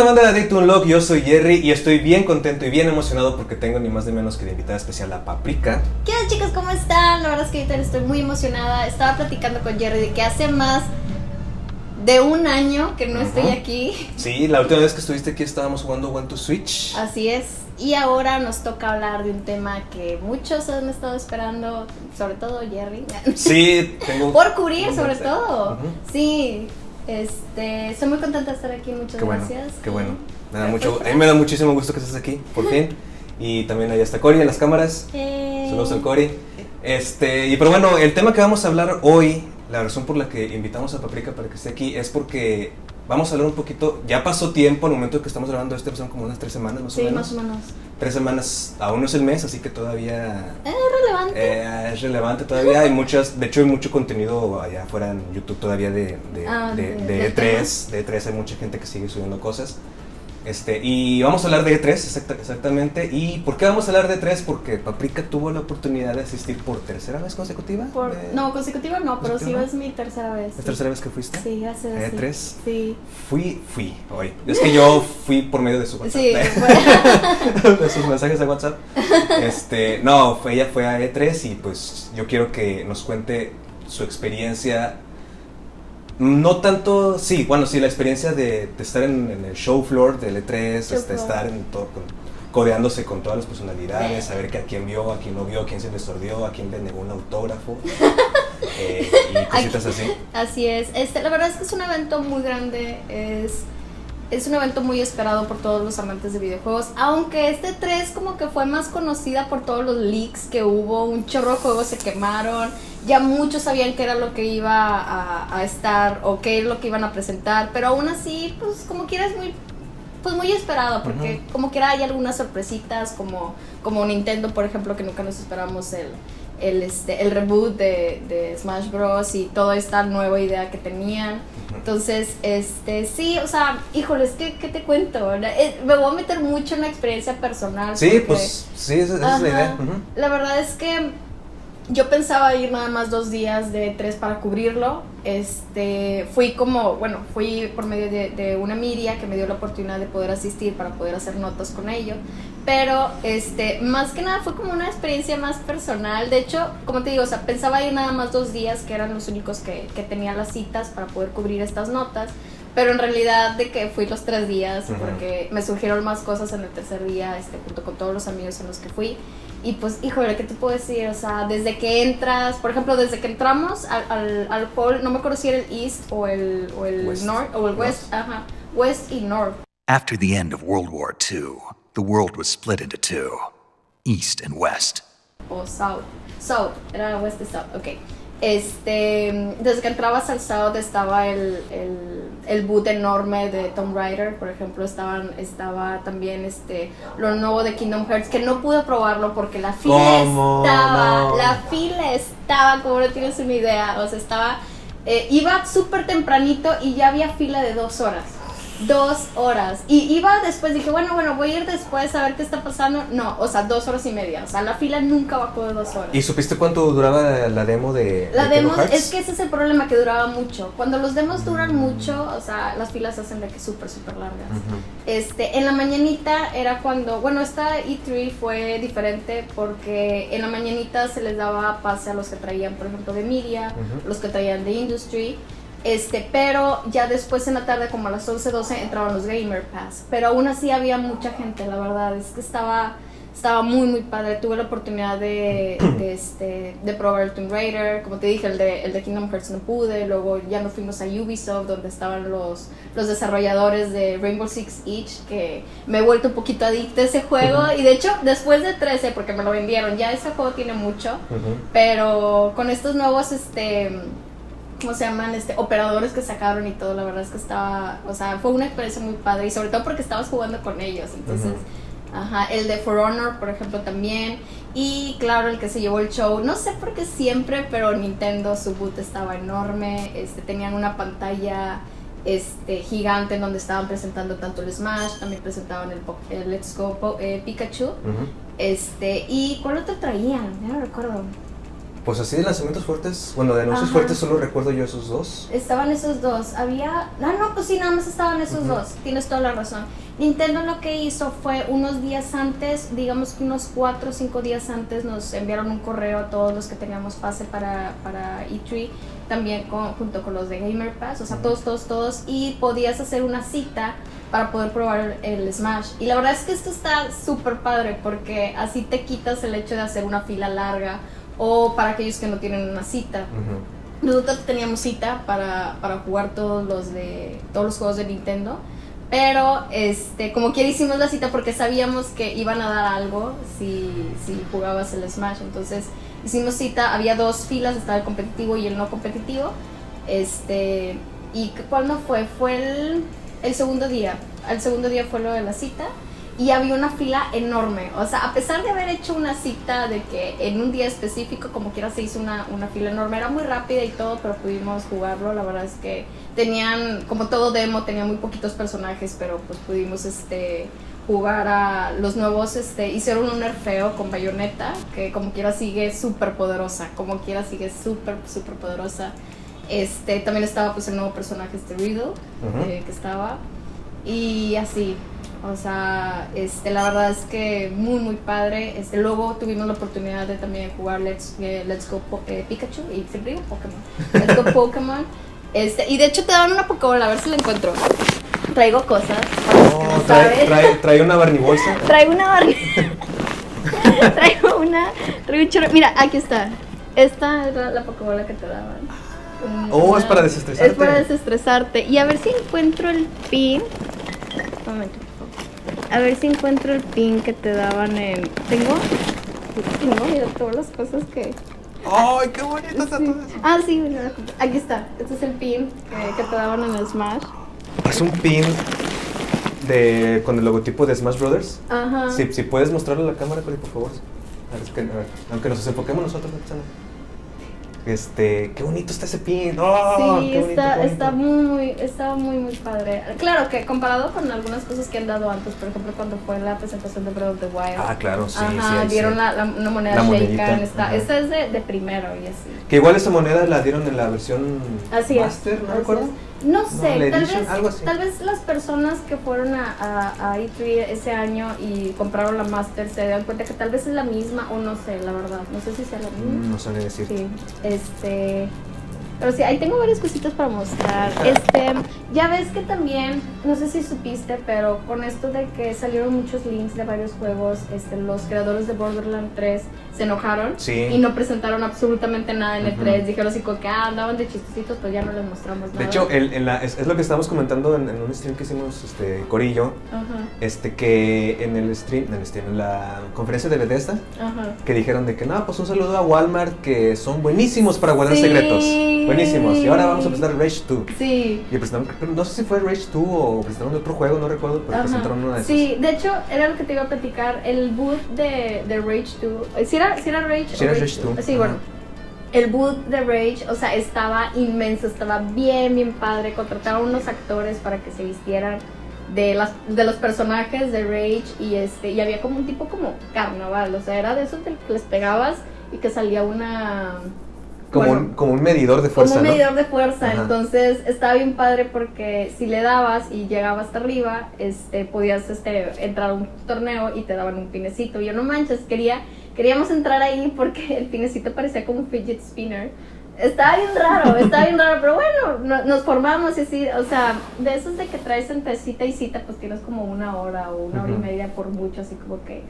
Onda banda de Day to Unlock? Yo soy Jerry y estoy bien contento y bien emocionado porque tengo ni más ni menos que de invitada especial a Paprika. ¿Qué onda chicos? ¿Cómo están? La verdad es que ahorita estoy muy emocionada. Estaba platicando con Jerry de que hace más de un año que no estoy Ujú. aquí. Sí, la última vez que estuviste aquí estábamos jugando One to Switch. Así es. Y ahora nos toca hablar de un tema que muchos han estado esperando, sobre todo Jerry. Sí, tengo... Por cubrir, sobre todo. Ujú. Sí. Este, estoy muy contenta de estar aquí. Muchas Qué bueno, gracias. qué bueno. Me da mucho, a mí me da muchísimo gusto que estés aquí, por fin. Y también ahí está Cory en las cámaras. Eh, Saludos al Cory. Este, y pero bueno, el tema que vamos a hablar hoy, la razón por la que invitamos a Paprika para que esté aquí es porque vamos a hablar un poquito, ya pasó tiempo, al momento que estamos grabando este, pasaron como unas tres semanas más o Sí, menos. más o menos. Tres semanas, aún no es el mes, así que todavía Es relevante. eh, es relevante todavía. Hay muchas, de hecho hay mucho contenido allá afuera en YouTube todavía de, de, Ah, de, de- de del E3. De E3 hay mucha gente que sigue subiendo cosas. Este, y vamos a hablar de E3 exacta- exactamente. ¿Y por qué vamos a hablar de E3? Porque Paprika tuvo la oportunidad de asistir por tercera vez consecutiva. Por- no, consecutiva no, pero sí es mi tercera vez. ¿Es tercera vez que fuiste? Sí. ¿A sí. E3? Sí. Fui, fui hoy. Es que yo fui por medio de su WhatsApp. Sí, de sus mensajes de WhatsApp. Este, no, ella fue a E3 y pues yo quiero que nos cuente su experiencia. No tanto, sí, bueno, sí, la experiencia de, de estar en, en el show floor del E3, Show este, floor. estar en todo, con- codeándose con todas las personalidades, saber que a quién vio, a quién no vio, a quién se le sordió, a quién le negó un autógrafo eh, y cositas así. Así es. Este, la verdad es que es un evento muy grande. Es, es un evento muy esperado por todos los amantes de videojuegos. Aunque este 3 como que fue más conocida por todos los leaks que hubo. Un chorro de juegos se quemaron. Ya muchos sabían qué era lo que iba a, a estar o qué es lo que iban a presentar. Pero aún así, pues como quiera es muy pues muy esperado porque como quiera hay algunas sorpresitas como como Nintendo por ejemplo que nunca nos esperamos el el, este, el reboot de, de Smash Bros. y toda esta nueva idea que tenían. Entonces, este, sí, o sea, híjoles, ¿qué, qué te cuento? Eh, me voy a meter mucho en la experiencia personal. Sí, porque- pues sí, esa, esa es la idea. La verdad es que yo pensaba ir nada más dos días de tres para cubrirlo. Este, fui como, bueno, fui por medio de, de una miria que me dio la oportunidad de poder asistir para poder hacer notas con ello. Pero, este, más que nada fue como una experiencia más personal. De hecho, como te digo, o sea, pensaba ir nada más dos días, que eran los únicos que, que tenía las citas para poder cubrir estas notas. Pero en realidad de que fui los tres días, porque me surgieron más cosas en el tercer día, este, junto con todos los amigos en los que fui. Y pues, híjole, ¿qué te puedo decir? O sea, desde que entras, por ejemplo, desde que entramos al, al, al hall, no me acuerdo si era el East o el, o el West. North, o el West, ajá, West y North. After the end of World War II, the world was split into two East and West. o South. South, era West y South, ok. Este, desde que entrabas al South estaba el, el, el boot enorme de Tomb Raider, por ejemplo, estaban, estaba también este, lo nuevo de Kingdom Hearts, que no pude probarlo porque la fila ¿Cómo? estaba, No. la fila estaba, como no tienes una idea, o sea, estaba, eh, iba súper tempranito y ya había fila de dos horas. Dos horas. Y iba después, dije, bueno, bueno, voy a ir después a ver qué está pasando. No, o sea, dos horas y media. O sea, la fila nunca bajó de dos horas. ¿Y supiste cuánto duraba la demo de La de demo, Hearts? es que ese es el problema, que duraba mucho. Cuando los demos duran mucho, o sea, las filas se hacen de que súper, súper largas. Este, en la mañanita era cuando, bueno, esta E3 fue diferente porque en la mañanita se les daba pase a los que traían, por ejemplo, de media, los que traían de industry. Este, pero ya después en la tarde, como a las 11, 12, entraban los Gamer Pass. Pero aún así había mucha gente, la verdad. Es que estaba, estaba muy, muy padre. Tuve la oportunidad de, de, este, de probar el Tomb Raider. Como te dije, el de, el de Kingdom Hearts no pude. Luego ya nos fuimos a Ubisoft, donde estaban los, los desarrolladores de Rainbow Six Siege. Que me he vuelto un poquito adicta a ese juego. Y de hecho, después de 13, porque me lo vendieron, ya ese juego tiene mucho. Pero con estos nuevos, este, ¿cómo se llaman? Este, operadores que sacaron y todo, la verdad es que estaba, o sea, fue una experiencia muy padre y sobre todo porque estabas jugando con ellos, entonces. Ajá, el de For Honor, por ejemplo, también. Y claro, el que se llevó el show, no sé por qué siempre, pero Nintendo, su boot estaba enorme. Este, tenían una pantalla este, gigante en donde estaban presentando tanto el Smash, también presentaban el, el Let's Go eh, Pikachu. Este, ¿y cuál otro traían? Ya no recuerdo. Pues así de lanzamientos fuertes, bueno, de anuncios Ajá. fuertes solo recuerdo yo esos dos. Estaban esos dos. Había. Ah, no, pues sí, nada más estaban esos dos. Tienes toda la razón. Nintendo lo que hizo fue unos días antes, digamos que unos 4 o 5 días antes, nos enviaron un correo a todos los que teníamos pase para, para E3, también con- junto con los de Gamer Pass, o sea, todos, todos, todos, y podías hacer una cita para poder probar el Smash. Y la verdad es que esto está súper padre porque así te quitas el hecho de hacer una fila larga o para aquellos que no tienen una cita. Ujú. Nosotros teníamos cita para, para jugar todos los de todos los juegos de Nintendo, pero este como quiera hicimos la cita porque sabíamos que iban a dar algo si, si jugabas el Smash, entonces hicimos cita, había dos filas, estaba el competitivo y el no competitivo, este y ¿cuál no fue? Fue el, el segundo día, el segundo día fue lo de la cita y había una fila enorme. O sea, a pesar de haber hecho una cita de que en un día específico, como quiera, se hizo una, una fila enorme. Era muy rápida y todo, pero pudimos jugarlo. La verdad es que tenían, como todo demo, tenía muy poquitos personajes, pero pues pudimos este jugar a los nuevos, este, hicieron un nerfeo con Bayonetta, que como quiera sigue súper poderosa, como quiera sigue súper, súper poderosa. Este, también estaba pues el nuevo personaje, este Riddle, eh, que estaba. Y así, o sea, este, la verdad es que muy, muy padre. Este, luego tuvimos la oportunidad de también jugar Let's, eh, Let's Go Po- eh, Pikachu y siempre digo Pokémon. Let's Go Pokémon. Este, y de hecho te dan una Pokébola, a ver si la encuentro. Traigo cosas. Oh, no trae, trae, trae una. Traigo una barri- Traigo una. Traigo un. Mira, aquí está. Esta era la Pokébola que te daban. Oh, Una- es para desestresarte. Es para desestresarte. Y a ver si encuentro el pin. Un momento. A ver si encuentro el pin que te daban en. Tengo. Tengo, mira, todas las cosas que. ¡Ay, qué bonito está todo eso! Ah, sí, mira, aquí está. Este es el pin que, que te daban en el Smash. Es un pin de, con el logotipo de Smash Brothers. Ajá. Si, si puedes mostrarlo a la cámara, Cori, por favor. A ver, es que, a ver, aunque nos enfoquemos nosotros, Roxana. Este, qué bonito está ese pin. ¡Oh, Sí, qué bonito, está, qué está muy, está muy, muy padre. Claro que comparado con algunas cosas que han dado antes, por ejemplo, cuando fue la presentación de Breath of the Wild. Ah, claro, sí, sí, Ajá, ahí dieron sí. la, la- una moneda Shaken. Esta, esta es de, de primero y así. Que igual esa moneda la dieron en la versión Así Master, es. ¿no recuerdo? es. No sé, tal, edition, vez, algo así. tal vez las personas que fueron a, a, a E3 ese año y compraron la Master se dan cuenta que tal vez es la misma o no sé, la verdad. No sé si sea la misma. Mm, No sabía decir. Sí, este. Pero sí, ahí tengo varias cositas para mostrar. Este, ya ves que también, no sé si supiste, pero con esto de que salieron muchos links de varios juegos, este, los creadores de Borderlands 3 se enojaron Sí. y no presentaron absolutamente nada en el Ujú. 3. Dijeron así como que ah, andaban de chistecitos, pues ya no les mostramos nada. De hecho, el- en la- es, es lo que estábamos comentando en, en un stream que hicimos, este, Corillo, Ajá, este, que en el stream, en, el stream, en la conferencia de Bethesda, que dijeron de que no, pues un saludo a Walmart, que son buenísimos para guardar Sí. secretos. Buenísimos. Y ahora vamos a presentar Rage 2. Sí. Y presentaron, no sé si fue Rage 2 o presentaron otro juego, no recuerdo, pero Ajá. presentaron una de esas. Sí, de hecho, era lo que te iba a platicar. El boot de, de Rage 2. eh, ¿Sí era, sí era Rage? Sí era Rage 2, Sí, ajá. bueno. El boot de Rage, o sea, estaba inmenso, estaba bien, bien padre. Contrataron unos actores para que se vistieran de, las, de los personajes de Rage y este y había como un tipo como carnaval, o sea, era de esos que les pegabas y que salía una Como, bueno, un, como un medidor de fuerza, como un ¿no? medidor de fuerza, Ajá. entonces estaba bien padre porque si le dabas y llegaba hasta arriba, este, podías este, entrar a un torneo y te daban un pinecito. Y yo no manches, quería, queríamos entrar ahí porque el pinecito parecía como un fidget spinner. Estaba bien raro, estaba bien raro, pero bueno, no- nos formamos y así, o sea, de esos de que traes entre cita y cita, pues tienes como una hora o una hora y media por mucho, así como que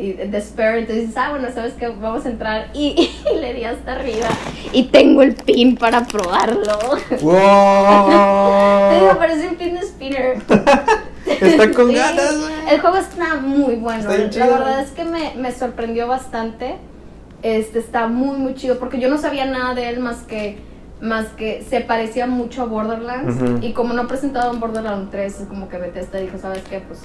y de spare, entonces dices, ah, bueno, sabes que vamos a entrar y, y le di hasta arriba y tengo el pin para probarlo. Te digo, ¡Wow! parece un pin de spinner. Está con Sí, ganas, güey. El juego está muy bueno. Está La verdad es que me, me sorprendió bastante. Este está muy muy chido porque yo no sabía nada de él más que más que se parecía mucho a Borderlands y como no presentaban Borderlands 3 es como que Bethesda dijo, ¿sabes qué? Pues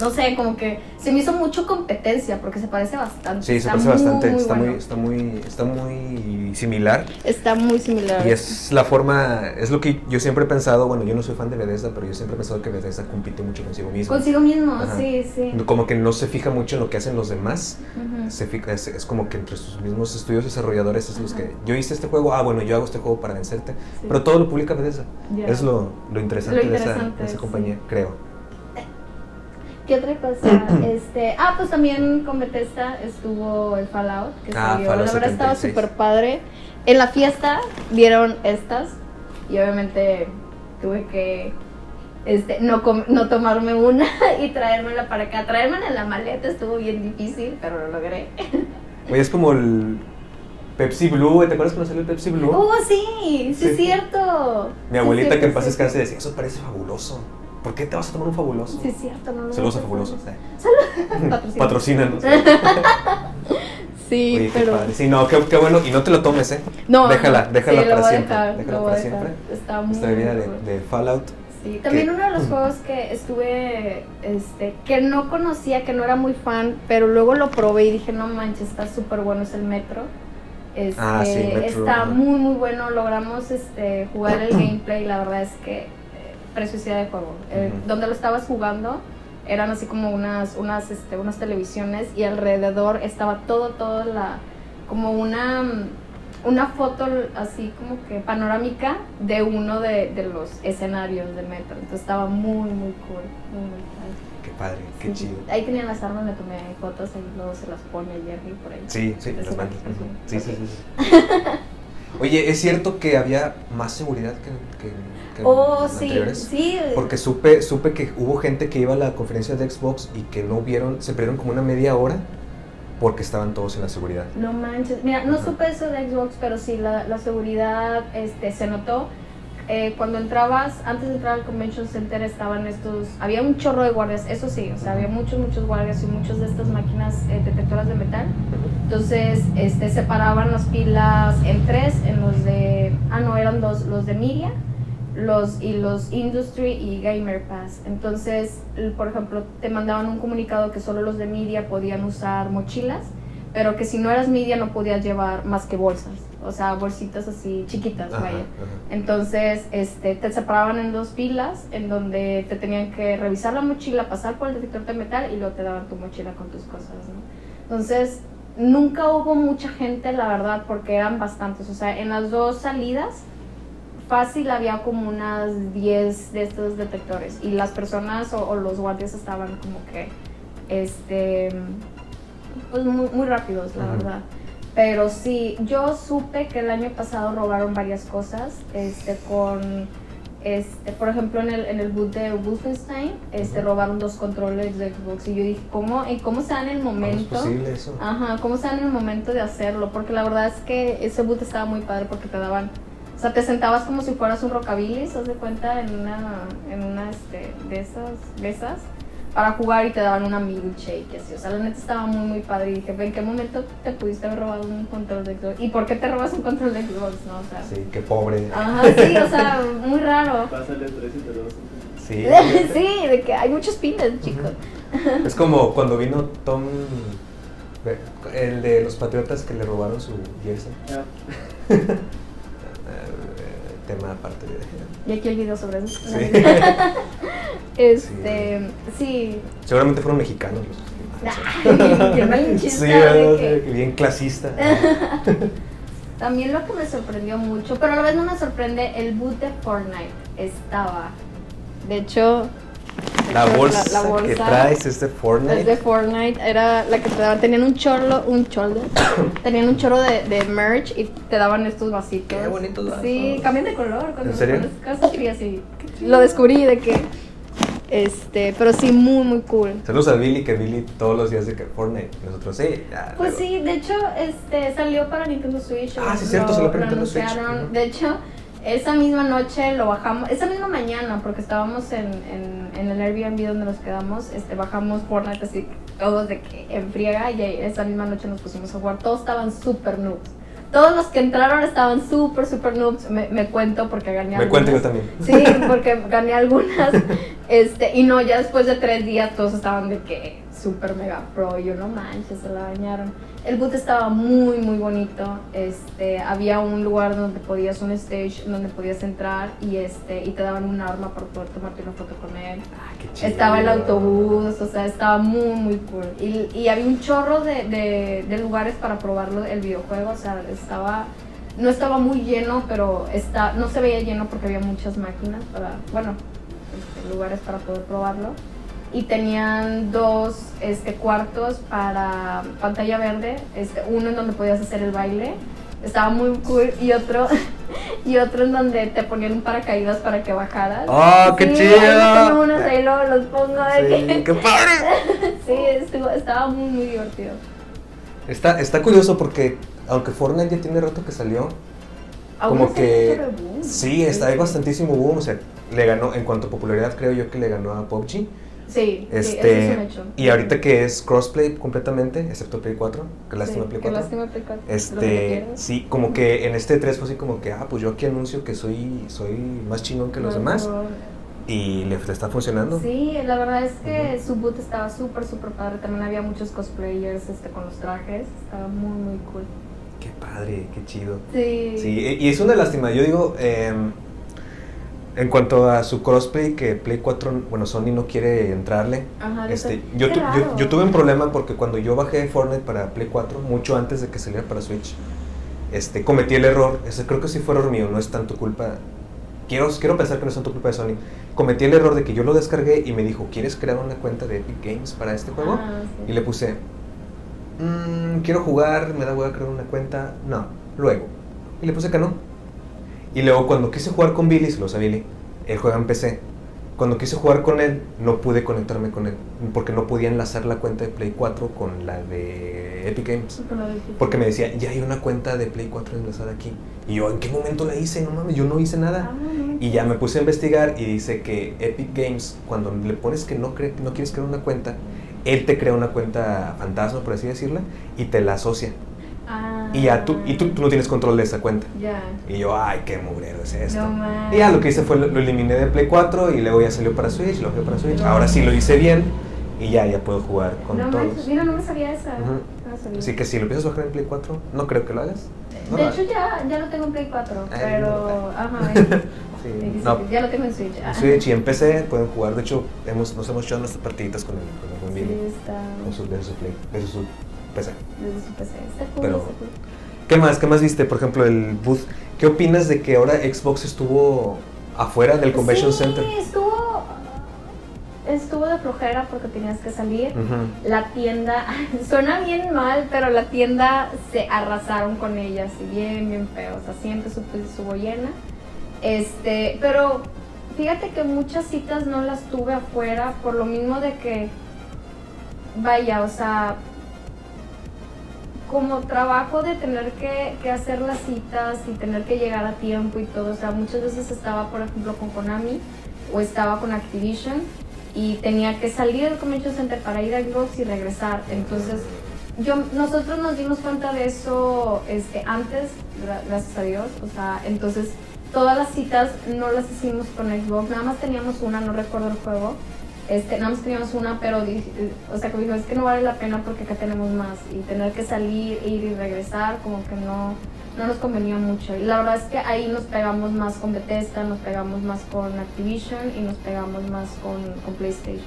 no sé, como que se me hizo mucho competencia porque se parece bastante. Sí, se Está parece muy, bastante. muy está, bueno. muy, está, muy, está muy similar. Está muy similar. Y es la forma, es lo que yo siempre he pensado, bueno, yo no soy fan de Bethesda, pero yo siempre he pensado que Bethesda compite mucho consigo mismo. Consigo mismo, Ajá. sí, sí. Como que no se fija mucho en lo que hacen los demás. Ujú. Se fija- es, es como que entre sus mismos estudios desarrolladores es los Ajá. que yo hice este juego, ah, bueno, yo hago este juego para vencerte. Sí. Pero todo lo publica Bethesda. Ya. Es lo, lo interesante, Lo de esa, interesante, de esa sí. compañía, creo. ¿Qué otra cosa? este, ah, pues también con Bethesda estuvo el Fallout, que Ah, salió. Fallout La verdad estaba 76. súper padre. En la fiesta dieron estas y obviamente tuve que este, no, com- no tomarme una y traérmela para acá. Traérmela en la maleta estuvo bien difícil, pero lo logré. Oye, es como el Pepsi Blue, ¿te acuerdas cuando salió el Pepsi Blue? ¡Oh, sí! Sí, Sí. es cierto. Mi abuelita que en paz descanse decía, eso parece fabuloso. ¿Por qué te vas a tomar un fabuloso? Sí, es cierto, no lo Saludos a sé. fabulosos. eh. Patrocina. Patrocínanos. Sí, Oye, pero. Sí, no, qué, qué bueno. Y no te lo tomes, ¿eh? No, Déjala, déjala Sí, para siempre. dejar, déjala para siempre. Está muy Esta bebida de, Fallout. Sí, también que- uno de los juegos que estuve, este, que no conocía, que no era muy fan, pero luego lo probé y dije, no manches, está súper bueno, es el Metro. Este, Ah, sí, Metro, está muy, muy bueno, logramos este, jugar el gameplay, la verdad es que preciosidad de juego. Eh, Ujú. Donde lo estabas jugando eran así como unas, unas, este, unas televisiones y alrededor estaba todo, todo la, como una una foto así como que panorámica de uno de, de los escenarios del metro. Entonces estaba muy, muy cool. Muy, muy. Qué padre, qué Sí, chido. Ahí tenían las armas, me tomé fotos y luego se las pone Jerry por ahí. Sí, sí, las manos. sí, sí. Sí, sí. Oye, ¿es cierto que había más seguridad que, que, que Oh, sí, anteriores? sí. Porque supe, supe que hubo gente que iba a la conferencia de Xbox y que no vieron, se perdieron como una media hora porque estaban todos en la seguridad. No manches. Mira, no Ajá. supe eso de Xbox, pero sí, la, la seguridad este, se notó. Eh, cuando entrabas, antes de entrar al Convention Center estaban estos, había un chorro de guardias, eso sí, o sea, había muchos, muchos guardias y muchas de estas máquinas eh, detectoras de metal. Entonces, este, separaban las pilas en tres, en los de, ah no, eran dos, los de Media, los y los Industry y Gamer Pass. Entonces, por ejemplo, te mandaban un comunicado que solo los de Media podían usar mochilas, pero que si no eras Media no podías llevar más que bolsas, o sea, bolsitas así chiquitas, Ajá, vaya. ajá. Entonces, este, te separaban en dos filas, en donde te tenían que revisar la mochila, pasar por el detector de metal y luego te daban tu mochila con tus cosas, ¿no? Entonces, nunca hubo mucha gente, la verdad, porque eran bastantes. O sea, en las dos salidas, fácil había como unas 10 de estos detectores. Y las personas o, o los guardias estaban como que, este, pues muy, muy rápidos, la Ujú. verdad. Pero sí, yo supe que el año pasado robaron varias cosas, este, con, este, por ejemplo, en el, en el boot de Wolfenstein, este, Ujú. robaron dos controles de Xbox y yo dije, ¿cómo, ¿y cómo se da en el ¿Cómo es momento? posible eso? Ajá, ¿cómo se da en el momento de hacerlo? Porque la verdad es que ese boot estaba muy padre porque te daban, sea, te sentabas como si fueras un rockabilly, ¿se das cuenta? En una, en una, este, de esas mesas para jugar y te daban una milkshake así. O sea, la neta estaba muy, muy padre. Y dije, ¿en qué momento te pudiste haber robado un control de Xbox? ¿Y por qué te robas un control de Xbox, no? O sea, Sí, qué pobre. ajá, sí, o sea, muy raro. Pásale tres y te lo vas Sí. sí, de que hay muchos pines, chicos. Es como cuando vino Tom, el de los Patriotas que le robaron su jersey. Tema aparte de... Y aquí el video sobre eso. Sí. Este, sí. Seguramente fueron mexicanos los Ay, qué malinchista, Sí, que- bien clasista. También lo que me sorprendió mucho, pero a la vez no me sorprende, el boot de Fortnite estaba. De hecho, La bolsa, la- la que bolsa traes es de es de Fortnite. Fortnite, era la que te daban, tenían un chorro, un chorro, tenían un chorro de, de merch y te daban estos vasitos. Qué bonitos vasos. Sí, cambian de color cuando ¿En serio? y lo descubrí de que, este, pero sí, muy, muy cool. Saludos a Billy, que Billy todos los días de que Fortnite. Nosotros sí. ya, Pues luego. sí, de hecho, este salió para Nintendo Switch. Ah, sí, cierto, salió para Nintendo Switch. De hecho, esa misma noche lo bajamos, esa misma mañana, porque estábamos en, en, en el Airbnb donde nos quedamos, este, bajamos Fortnite así, todos de que en friega, y esa misma noche nos pusimos a jugar. Todos estaban súper noobs. Todos los que entraron estaban súper, súper noobs. Me, me cuento porque gané Me cuento yo algunas. también. Sí, porque gané algunas. Este, y no, ya después de tres días todos estaban de que super mega pro. Yo no manches, se la bañaron. El boot estaba muy, muy bonito. Este, había un lugar donde podías, un stage donde podías entrar y este, y te daban un arma para poder tomarte una foto con él. Ah, qué chido. Estaba el autobús, o sea, estaba muy, muy cool. Y, y había un chorro de, de, de lugares para probarlo el videojuego, o sea, estaba, no estaba muy lleno, pero está, no se veía lleno porque había muchas máquinas para, bueno, este, lugares para poder probarlo. Y tenían dos este, cuartos para pantalla verde, este, uno en donde podías hacer el baile, estaba muy cool, y otro, y otro en donde te ponían un paracaídas para que bajaras. ¡Oh, qué Sí, chido! tengo unos, ahí luego los pongo de Sí, qué padre. Sí, estuvo- estaba muy, muy divertido. Está, está curioso porque, aunque Fortnite ya tiene rato que salió, como que boom. sí, está hay bastantísimo boom, o sea, le ganó, en cuanto a popularidad creo yo que le ganó a PUBG. Sí, sí, eso Este, es un hecho. y ahorita que es crossplay completamente, excepto Play 4, que lástima Sí, Play qué 4. lástima Play 4, lo que Este, sí, como que en este 3 fue así como que, ah, pues yo aquí anuncio que soy, soy más chingón que los No, demás. no. Y le está funcionando. Sí, la verdad es que su boot estaba súper, súper padre. También había muchos cosplayers este, con los trajes. Estaba muy, muy cool. Qué padre, qué chido. Sí. Sí, y es una lástima. Yo digo, em, en cuanto a su crossplay, que Play 4, bueno, Sony no quiere entrarle. Ajá, Este, yo, tu- yo, raro. yo tuve un problema porque cuando yo bajé Fortnite para Play 4, mucho antes de que saliera para Switch, este, cometí el error. Ese creo que sí fue error mío, no es tanto culpa. Quiero, quiero pensar que no es tanto culpa de Sony. Cometí el error de que yo lo descargué y me dijo, ¿quieres crear una cuenta de Epic Games para este juego? Ah, sí. Y le puse, "Mm, quiero jugar, me da hueá crear una cuenta. No, luego. Y le puse que no. Y luego cuando quise jugar con Billy, se lo sabe Billy, él juega en PC. Cuando quise jugar con él, no pude conectarme con él. Porque no podía enlazar la cuenta de Play 4 con la de Epic Games. Porque me decía, ya hay una cuenta de Play 4 enlazada aquí. Y yo, ¿en qué momento la hice? No mames, yo no hice nada. Ah, Y ya me puse a investigar y dice que Epic Games, cuando le pones que no, cre- no quieres crear una cuenta, él te crea una cuenta fantasma, por así decirla, y te la asocia. Y ya tú, y tú, tú no tienes control de esa cuenta. Ya. Y yo, ay, qué mugrero es esto. No y ya lo que hice fue lo, lo eliminé de Play 4 y luego ya salió para Switch, lo bajé para Switch. No. Ahora sí lo hice bien y ya, ya puedo jugar con no todos. mira, no me sabía esa. Sabía. Así que si lo empiezas a bajar en Play 4, no creo que lo hagas. No de lo hecho, ya, ya lo tengo en Play 4, Ay, pero. Ajá, Sí, no, ya lo tengo en Switch. Ah. Switch y en PC pueden jugar. De hecho, hemos, nos hemos echado nuestras partiditas con el, con el. Sí, está. Con su, desde su Play, desde su PC. Desde su PC. Está cool, Pero- está cool. ¿Qué más? ¿Qué más viste? Por ejemplo, el booth. ¿Qué opinas de que ahora Xbox estuvo afuera del Convention sí, Center? estuvo. Estuvo de flojera porque tenías que salir. La tienda, suena bien mal, pero la tienda se arrasaron con ella, así bien, bien feo. O sea, siempre estuvo llena. Este, pero fíjate que muchas citas no las tuve afuera por lo mismo de que, vaya, o sea, como trabajo de tener que, hacer las citas y tener que llegar a tiempo y todo, o sea, muchas veces estaba, por ejemplo, con Konami o estaba con Activision y tenía que salir del Convention Center para ir a Xbox y regresar. Entonces, yo, nosotros nos dimos cuenta de eso este, antes, gra- gracias a Dios, o sea, entonces todas las citas no las hicimos con Xbox, nada más teníamos una, no recuerdo el juego, este, nada más teníamos una, pero dije- o sea, que dijo, es que no vale la pena porque acá tenemos más y tener que salir, ir y regresar, como que no, no nos convenía mucho. Y la verdad es que ahí nos pegamos más con Bethesda, nos pegamos más con Activision y nos pegamos más con, con PlayStation.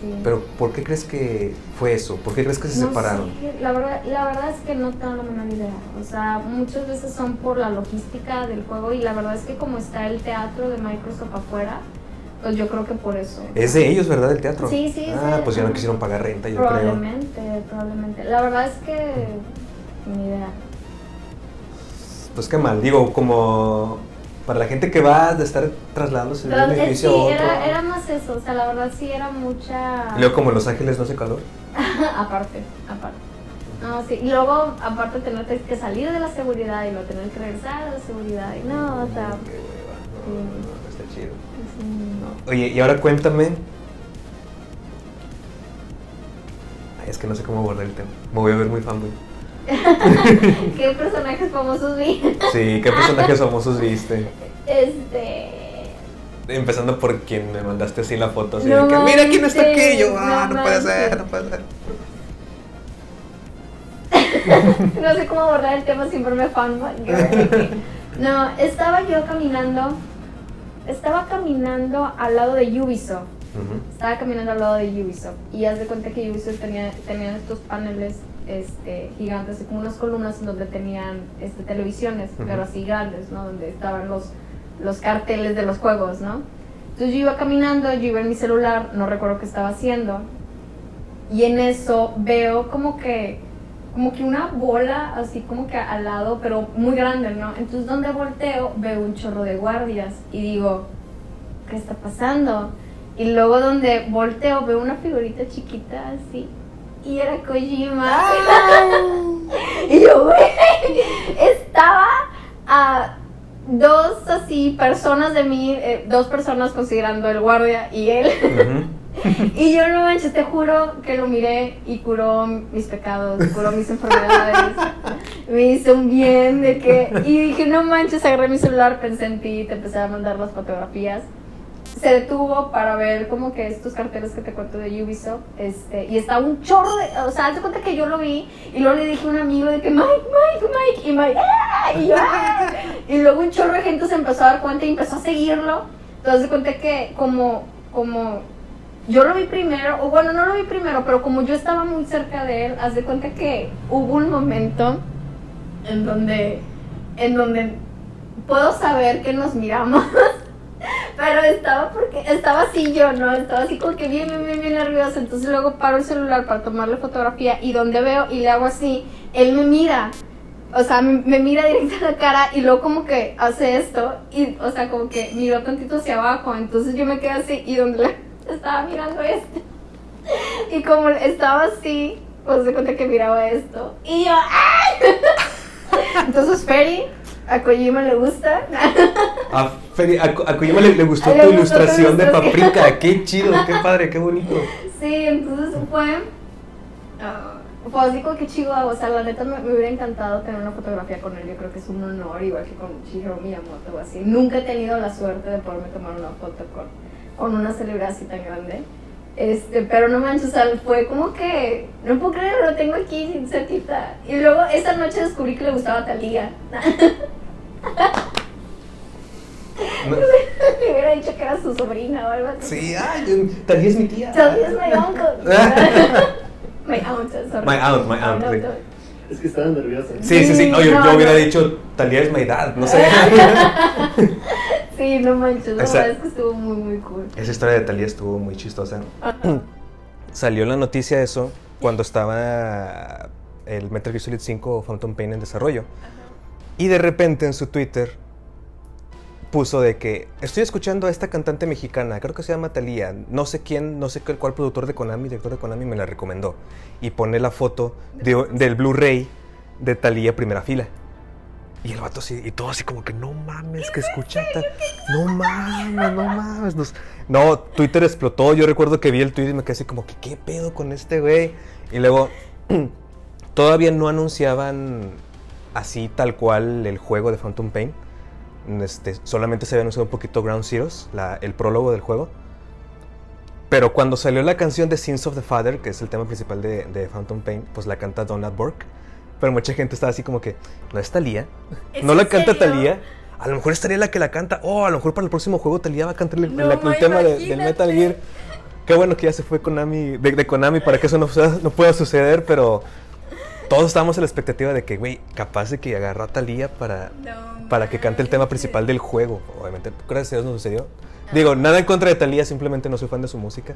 Sí. Pero, ¿por qué crees que fue eso? ¿Por qué crees que se No separaron? sé, la, verdad, la verdad es que no tengo la menor idea. O sea, muchas veces son por la logística del juego y la verdad es que como está el teatro de Microsoft afuera, pues yo creo que por eso. Es de ellos, ¿verdad? El teatro. Sí, sí, Ah, pues ya no quisieron pagar renta, yo creo. Probablemente, probablemente. La verdad es que ni idea. Pues qué mal. Digo, como para la gente que va de estar trasladándose de un edificio sí, a otro. era, era más eso. O sea, la verdad sí era mucha... Luego, como en Los Ángeles no hace calor. aparte, aparte. No, sí. Y luego, aparte, tener que salir de la seguridad y luego tener que regresar a la seguridad. Y no, o sea... No, no, no, está chido. Oye, y ahora cuéntame. Ay, es que no sé cómo abordar el tema. Me voy a ver muy fanboy. ¿Qué personajes famosos vi? Sí, ¿qué personajes famosos viste? Este. Empezando por quien me mandaste así la foto, así No de que, mira quién está aquí, yo, ah, no no, puede ser, no puede ser. No sé cómo abordar el tema, siempre me fan. No, estaba yo caminando. Estaba caminando al lado de Ubisoft. Estaba caminando al lado de Ubisoft. Y haz de cuenta que Ubisoft tenía, tenían estos paneles este, gigantes, como unas columnas en donde tenían este, televisiones, pero así grandes, ¿no? Donde estaban los, los carteles de los juegos, ¿no? Entonces yo iba caminando, yo iba en mi celular, no recuerdo qué estaba haciendo. Y en eso veo como que como que una bola así como que al lado, pero muy grande, ¿no? Entonces donde volteo veo un chorro de guardias y digo, ¿qué está pasando? Y luego donde volteo veo una figurita chiquita así y era Kojima. y yo, güey, estaba a dos así personas de mí, eh, dos personas considerando el guardia y él. Ujú. Y yo no manches, te juro que lo miré y curó mis pecados, curó mis enfermedades, me hizo un bien de que... Y dije, no manches, agarré mi celular, pensé en ti, te empecé a mandar las fotografías. Se detuvo para ver como que estos carteles que te cuento de Ubisoft, este, y estaba un chorro de... O sea, haz de cuenta que yo lo vi y luego le dije a un amigo de que Mike, Mike, Mike, y Mike, ¡ah! Y yo, ¡ah! Y luego un chorro de gente se empezó a dar cuenta y empezó a seguirlo. Entonces cuenta que como, como yo lo vi primero, o bueno, no lo vi primero, pero como yo estaba muy cerca de él, haz de cuenta que hubo un momento en donde, en donde puedo saber que nos miramos, pero estaba porque, estaba así yo, ¿no? Estaba así como que bien, bien, bien, bien nerviosa, entonces luego paro el celular para tomarle fotografía y donde veo y le hago así, él me mira. O sea, me, mira directo a la cara y luego como que hace esto y, o sea, como que miró tantito hacia abajo, entonces yo me quedé así y donde le estaba mirando esto. Y como estaba así, pues se cuenta que miraba esto. Y yo, ¡ay! Entonces, Ferry, a Kojima le gusta. A, Feri- a, a Kojima le, le gustó Le tu gustó ilustración de paprika. Qué chido, qué padre, qué bonito. Sí, entonces fue. ah, fue así como que chihuahua. O sea, la neta me, me hubiera encantado tener una fotografía con él. Yo creo que es un honor, igual que con Shigeru Miyamoto o así. Nunca he tenido la suerte de poderme tomar una foto con, con una celebridad así tan grande. Este, pero no manches, o sea, fue como que no puedo creerlo, lo tengo aquí cerquita. Y luego esa noche descubrí que le gustaba Talía. No- Le hubiera dicho que era su sobrina o algo así. Sí, ay, Talía es mi tía. Talía es my uncle. my aunt, sorry. My aunt, my aunt, sí. Es que estaba nerviosa. Sí, sí, sí. No, yo, No, yo hubiera no. dicho Talía es mi edad, no sé. Sí, no manches, la verdad es que estuvo muy, muy cool. Esa historia de Talía estuvo muy chistosa. Salió la noticia de eso cuando estaba el Metal Gear Solid 5 Phantom Pain en desarrollo. Y de repente en su Twitter puso de que estoy escuchando a esta cantante mexicana, creo que se llama Talía, no sé quién, no sé cuál, productor de Konami, director de Konami me la recomendó. Y pone la foto de- del Blu-ray de Talía primera fila. Y el vato así, y todo así como que no mames, que escucha tal. No mames, no mames. nos- No, Twitter explotó. Yo recuerdo que vi el tweet y me quedé así como que, ¿qué pedo con este güey? Y luego, todavía no anunciaban así tal cual el juego de Phantom Pain. Este, solamente se había anunciado un poquito Ground Zeroes, la- el prólogo del juego. Pero cuando salió la canción de Sins of the Father, que es el tema principal de, de Phantom Pain, pues la canta Donald Burke. Pero mucha gente estaba así como que, ¿no es Talía? ¿Es ¿No la canta serio? Talía? A lo mejor es Talía la que la canta. Oh, a lo mejor para el próximo juego Talía va a cantar el, No, la- el ma, tema de- del. Metal Gear. Qué bueno que ya se fue Konami, de, de Konami para que eso no, no pueda suceder, pero todos estábamos en la expectativa de que, güey, capaz de que agarró a Talía para, para que cante el tema principal del juego. Obviamente, gracias a Dios no sucedió. Digo, nada en contra de Talía, simplemente no soy fan de su música.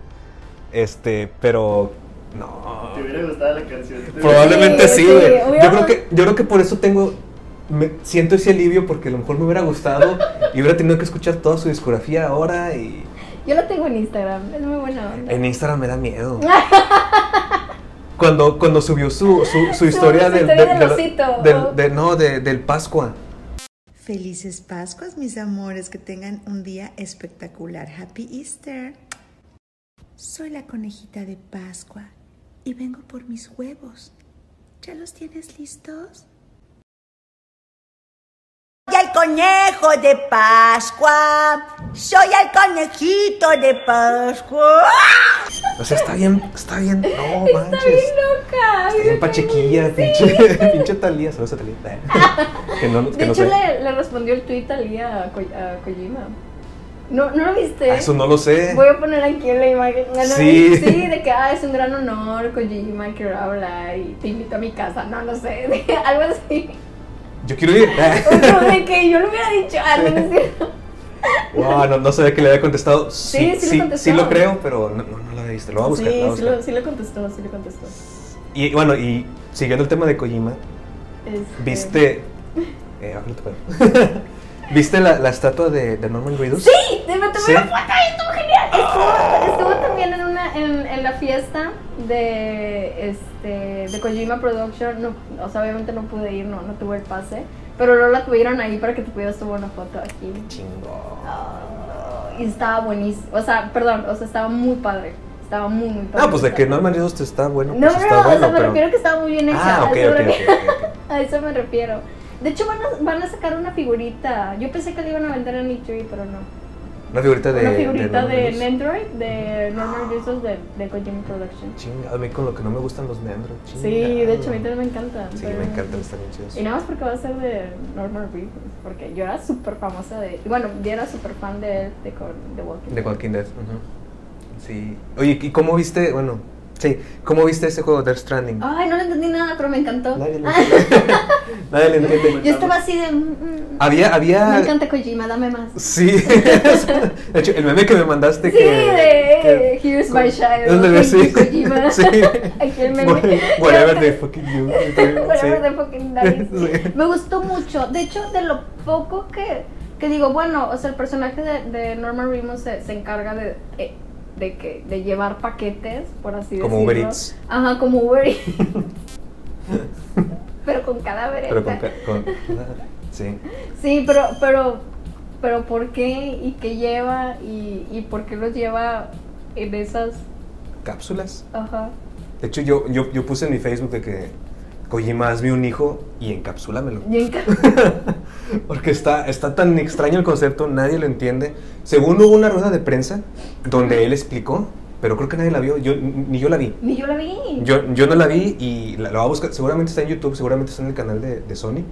Este, pero no. Te hubiera gustado la canción. Te Probablemente Sí, güey. Yo creo que yo creo que por eso tengo me siento ese alivio porque a lo mejor me hubiera gustado y hubiera tenido que escuchar toda su discografía ahora y Yo lo tengo en Instagram, es muy buena onda. en Instagram me da miedo. Cuando, cuando subió su, su, su historia su del, historia del- del del- del- de- no, de- del Pascua. Felices Pascuas, mis amores, que tengan un día espectacular. Happy Easter. Soy la conejita de Pascua y vengo por mis huevos. ¿Ya los tienes listos? ¡Ya el conejo! de Pascua. Soy el conejito de Pascua. O sea, está bien, está bien. No Está manches. bien loca. Está bien pachequilla, pinche, pinche Talía. Saludos a Talía. Que no, que De no hecho, sé. le, le respondió el tweet a Lía a, Ko- a Kojima. ¿No, ¿No lo viste? Ah, Eso no lo sé. Voy a poner aquí en la imagen. ¿No lo Sí. Sí, de que ah, es un gran honor, Kojima, quiero hablar y te invito a mi casa. No, no sé, de- algo así. Yo quiero ir. Como de que yo lo hubiera dicho, ah, no, no es cierto. Wow, no, no sabía que le había contestado. Sí, sí le contestó. sí lo creo, pero no, no, no lo había visto. Lo voy a buscar. lo Sí, sí lo, sí lo contestó, sí lo contestó. Y bueno, y siguiendo el tema de Kojima, Este, ¿viste. Eh. ¿Viste la, la estatua de, de Norman Reedus? Sí, me tomé Sí. una foto y estuvo genial. Estuvo, estuvo también en una en, en la fiesta de este de Kojima Production. No, o sea, obviamente no pude ir, no, no tuve el pase. Pero luego la tuvieron ahí para que te pudieras tomar una foto aquí. Chingo. Ah, y estaba buenísimo. O sea, perdón, o sea, estaba muy padre. Estaba muy, muy padre. Ah, pues de que Norman Reedus está bueno. No, pues no, está no, bueno, o sea, me pero... refiero que estaba muy bien hecha. Ah, ok, ok, ok, refiero. ok, ok. A eso me refiero. De hecho, van a, van a sacar una figurita. Yo pensé que la iban a vender en E3, pero no. Una figurita de. una figurita de. Nendroid, de Norman Reedus de, de Kojima Production. Chingado, a mí con lo que no me gustan los Neandro. Sí, de hecho, a mí también me encantan. Sí, me encantan, están bien chidos. Y nada más porque va a ser de Norman Reedus. Porque yo era súper famosa de. Bueno, yo era súper fan de él, de, Walking De Walking Dead. Sí. Oye, ¿y cómo viste? Bueno, sí. ¿Cómo viste ese juego Death Stranding? Ay, no le entendí nada, pero me encantó. Nadie le entiende. Nadie le entiende. Yo estaba así de. mm, mm, Había, había. Me encanta Kojima, dame más. Sí. de hecho, el meme que me mandaste Sí, que. de que- Here's My Child. Sí. Kojima. Sí. Aquí el meme. Whatever the fucking you. Whatever the fucking dice. Sí. Me gustó mucho. De hecho, de lo poco que, que digo, bueno, o sea, el personaje de, de Norman Reedus se, se encarga de, eh, de, que, de llevar paquetes, por así decirlo. Como Uber Eats. Ajá, como Uber Eats. pero con cadáveres. Pero con, ca- con- Sí. Sí, pero, pero, pero ¿por qué? ¿Y qué lleva? ¿Y, y por qué los lleva en esas? Cápsulas. Ajá. De hecho, yo, yo, yo puse en mi Facebook de que Kojima, hazme un hijo y encapsúlamelo. Y Porque está, está tan extraño el concepto, nadie lo entiende. Según hubo una rueda de prensa donde él explicó, pero creo que nadie la vio, yo, ni yo la vi. Ni yo la vi. Yo, yo no la vi y la, la voy a buscar, seguramente está en YouTube, seguramente está en el canal de, de Sony.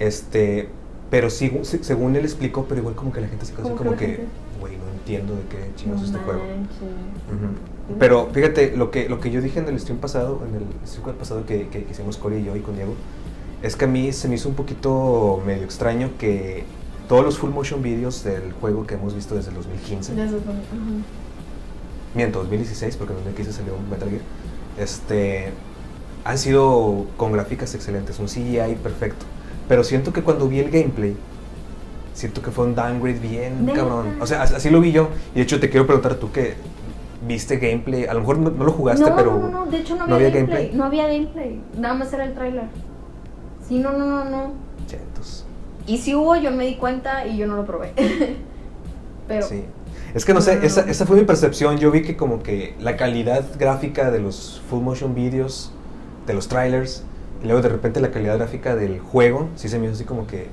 Este, pero sí, según él explicó, pero igual como que la gente se quedó así Como que güey, no entiendo de qué chingados No es este juego. manches. Ujú. Pero fíjate, lo que, lo que yo dije en el stream pasado, en el stream pasado que, que, que hicimos Corey y yo y con Diego, es que a mí se me hizo un poquito medio extraño que todos los full motion videos del juego que hemos visto desde el 2015, Ya se fue. Ajá. miento, 2016, porque en 2015 salió Metal Gear, este, han sido con gráficas excelentes, un CGI perfecto. Pero siento que cuando vi el gameplay, siento que fue un downgrade bien cabrón. O sea, as- así lo vi yo. Y de hecho te quiero preguntar tú que viste gameplay, a lo mejor no, no lo jugaste, no, pero... no, no, de hecho no ¿no había, había gameplay. gameplay? No había gameplay. Nada más era el tráiler. Sí, no, no, no, no. Chetos. Y si hubo, yo me di cuenta y yo no lo probé. Pero Sí. Es que no sé, esa, esa fue mi percepción. Yo vi que como que la calidad gráfica de los full motion videos, de los trailers, y luego de repente la calidad gráfica del juego, sí se me hizo así como que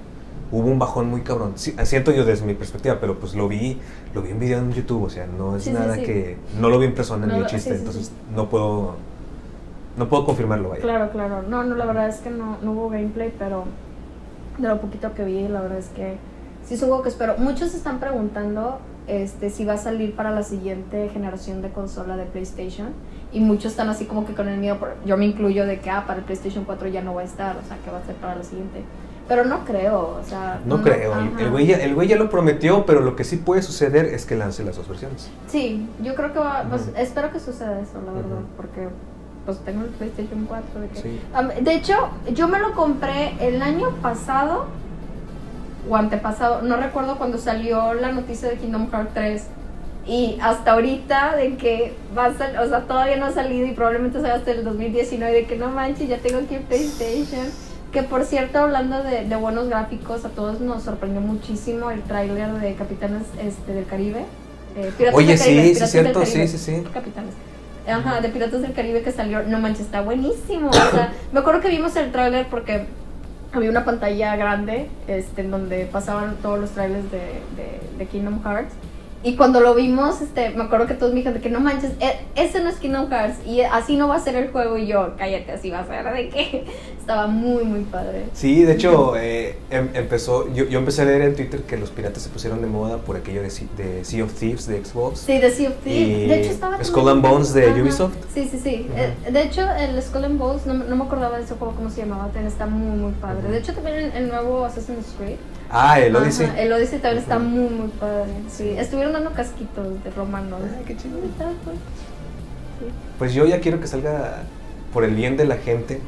hubo un bajón muy cabrón. Sí, siento yo desde mi perspectiva, pero pues lo vi, lo vi en video en YouTube, o sea, no es Sí, nada sí. que no lo vi en persona No lo- de chiste, entonces no puedo no puedo confirmarlo, vaya. claro, claro. No, no, la verdad es que no, no hubo gameplay, pero de lo poquito que vi, la verdad es que sí es un juego que espero. Muchos están preguntando este, si va a salir para la siguiente generación de consola de PlayStation. Y muchos están así como que con el miedo, por- yo me incluyo de que ah, para el PlayStation 4 ya no va a estar, o sea, que va a ser para la siguiente. Pero no creo, o sea... No creo, el- ajá. el güey, ya, el güey ya lo prometió, pero lo que sí puede suceder es que lance las dos versiones. Sí, yo creo que va, pues, espero que suceda eso, la verdad, porque pues tengo el PlayStation 4. De, que- Sí. De hecho, yo me lo compré el año pasado o antepasado, no recuerdo cuando salió la noticia de Kingdom Hearts 3. Y hasta ahorita de que va a salir, o sea, todavía no ha salido y probablemente salga hasta el 2019 de que no manches, ya tengo aquí el PlayStation. Que por cierto, hablando de, de buenos gráficos, a todos nos sorprendió muchísimo el tráiler de Capitanes este, del Caribe. eh, Piratas Oye, del Caribe, sí, Piratas cierto, sí, Caribe. sí, sí. Capitanes. Ajá, de Piratas del Caribe que salió. No manches, está buenísimo. O sea, me acuerdo que vimos el tráiler porque había una pantalla grande este, en donde pasaban todos los trailers de, de, de Kingdom Hearts. Y cuando lo vimos, este, me acuerdo que todos me dijeron que no manches, e- ese no es Kingdom Hearts y así no va a ser el juego. Y yo, cállate, así va a ser. De que estaba muy, muy padre. Sí, de hecho, eh, em- empezó, yo, yo empecé a leer en Twitter que los piratas se pusieron de moda por aquello de, Sea- de Sea of Thieves de Xbox. Sí, de Sea of Thieves. De hecho, estaba. Skull and Bones de Ajá. Ubisoft. Sí, sí, sí. Ujú. Eh, de hecho, el Skull and Bones, no, no me acordaba de ese juego, cómo se llamaba. Está muy, muy padre. Ujú. De hecho, también el, el nuevo Assassin's Creed. Ah, el Odyssey. Ajá, el Odyssey también está muy, muy padre. Sí, estuvieron dando casquitos de romanos. Ay, qué chido. Sí. Pues yo ya quiero que salga por el bien de la gente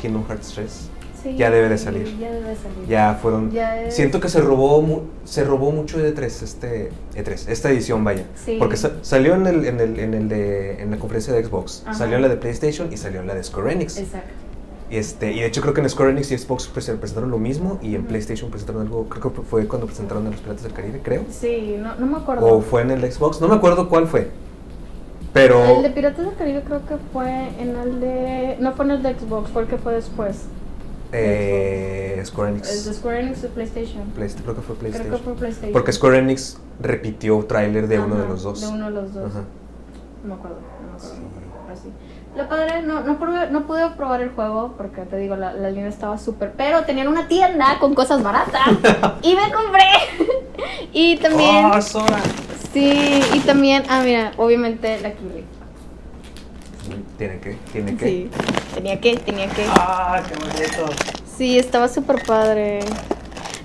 Kingdom Hearts 3. Sí, Ya debe de salir. Ya debe de salir. Ya fueron. Ya es- Siento que se robó se robó mucho de E3 este E3, esta edición vaya. Sí. Porque sa- salió en el en el en el de en la conferencia de Xbox, Ajá. salió en la de PlayStation y salió en la de Square Enix. Exacto. Y este y de hecho creo que en Square Enix y Xbox prese- presentaron lo mismo y en. PlayStation presentaron algo, creo que fue cuando presentaron a los Piratas del Caribe, creo. Sí, no, no me acuerdo. O fue en el Xbox, no me acuerdo cuál fue. Pero El de Piratas del Caribe creo que fue en el de. No fue en el de Xbox, porque fue después. eh, Square El de Enix Square Enix de PlayStation. Playsta- creo que fue PlayStation. Creo que fue PlayStation. Porque Square Enix repitió tráiler de uno de los dos. De uno de los dos. Ajá. No me acuerdo. No me acuerdo. Sí. Lo padre, no, no, pude, no pude probar el juego porque te digo, la, la línea estaba súper. Pero tenían una tienda con cosas baratas. y me compré. y también. ¡Oh, Sora! Sí, y también. Ah, mira, obviamente la Kiwi. Tiene que, tiene que. Sí, tenía que, tenía que. ¡Ah, qué bonito! Sí, estaba súper padre.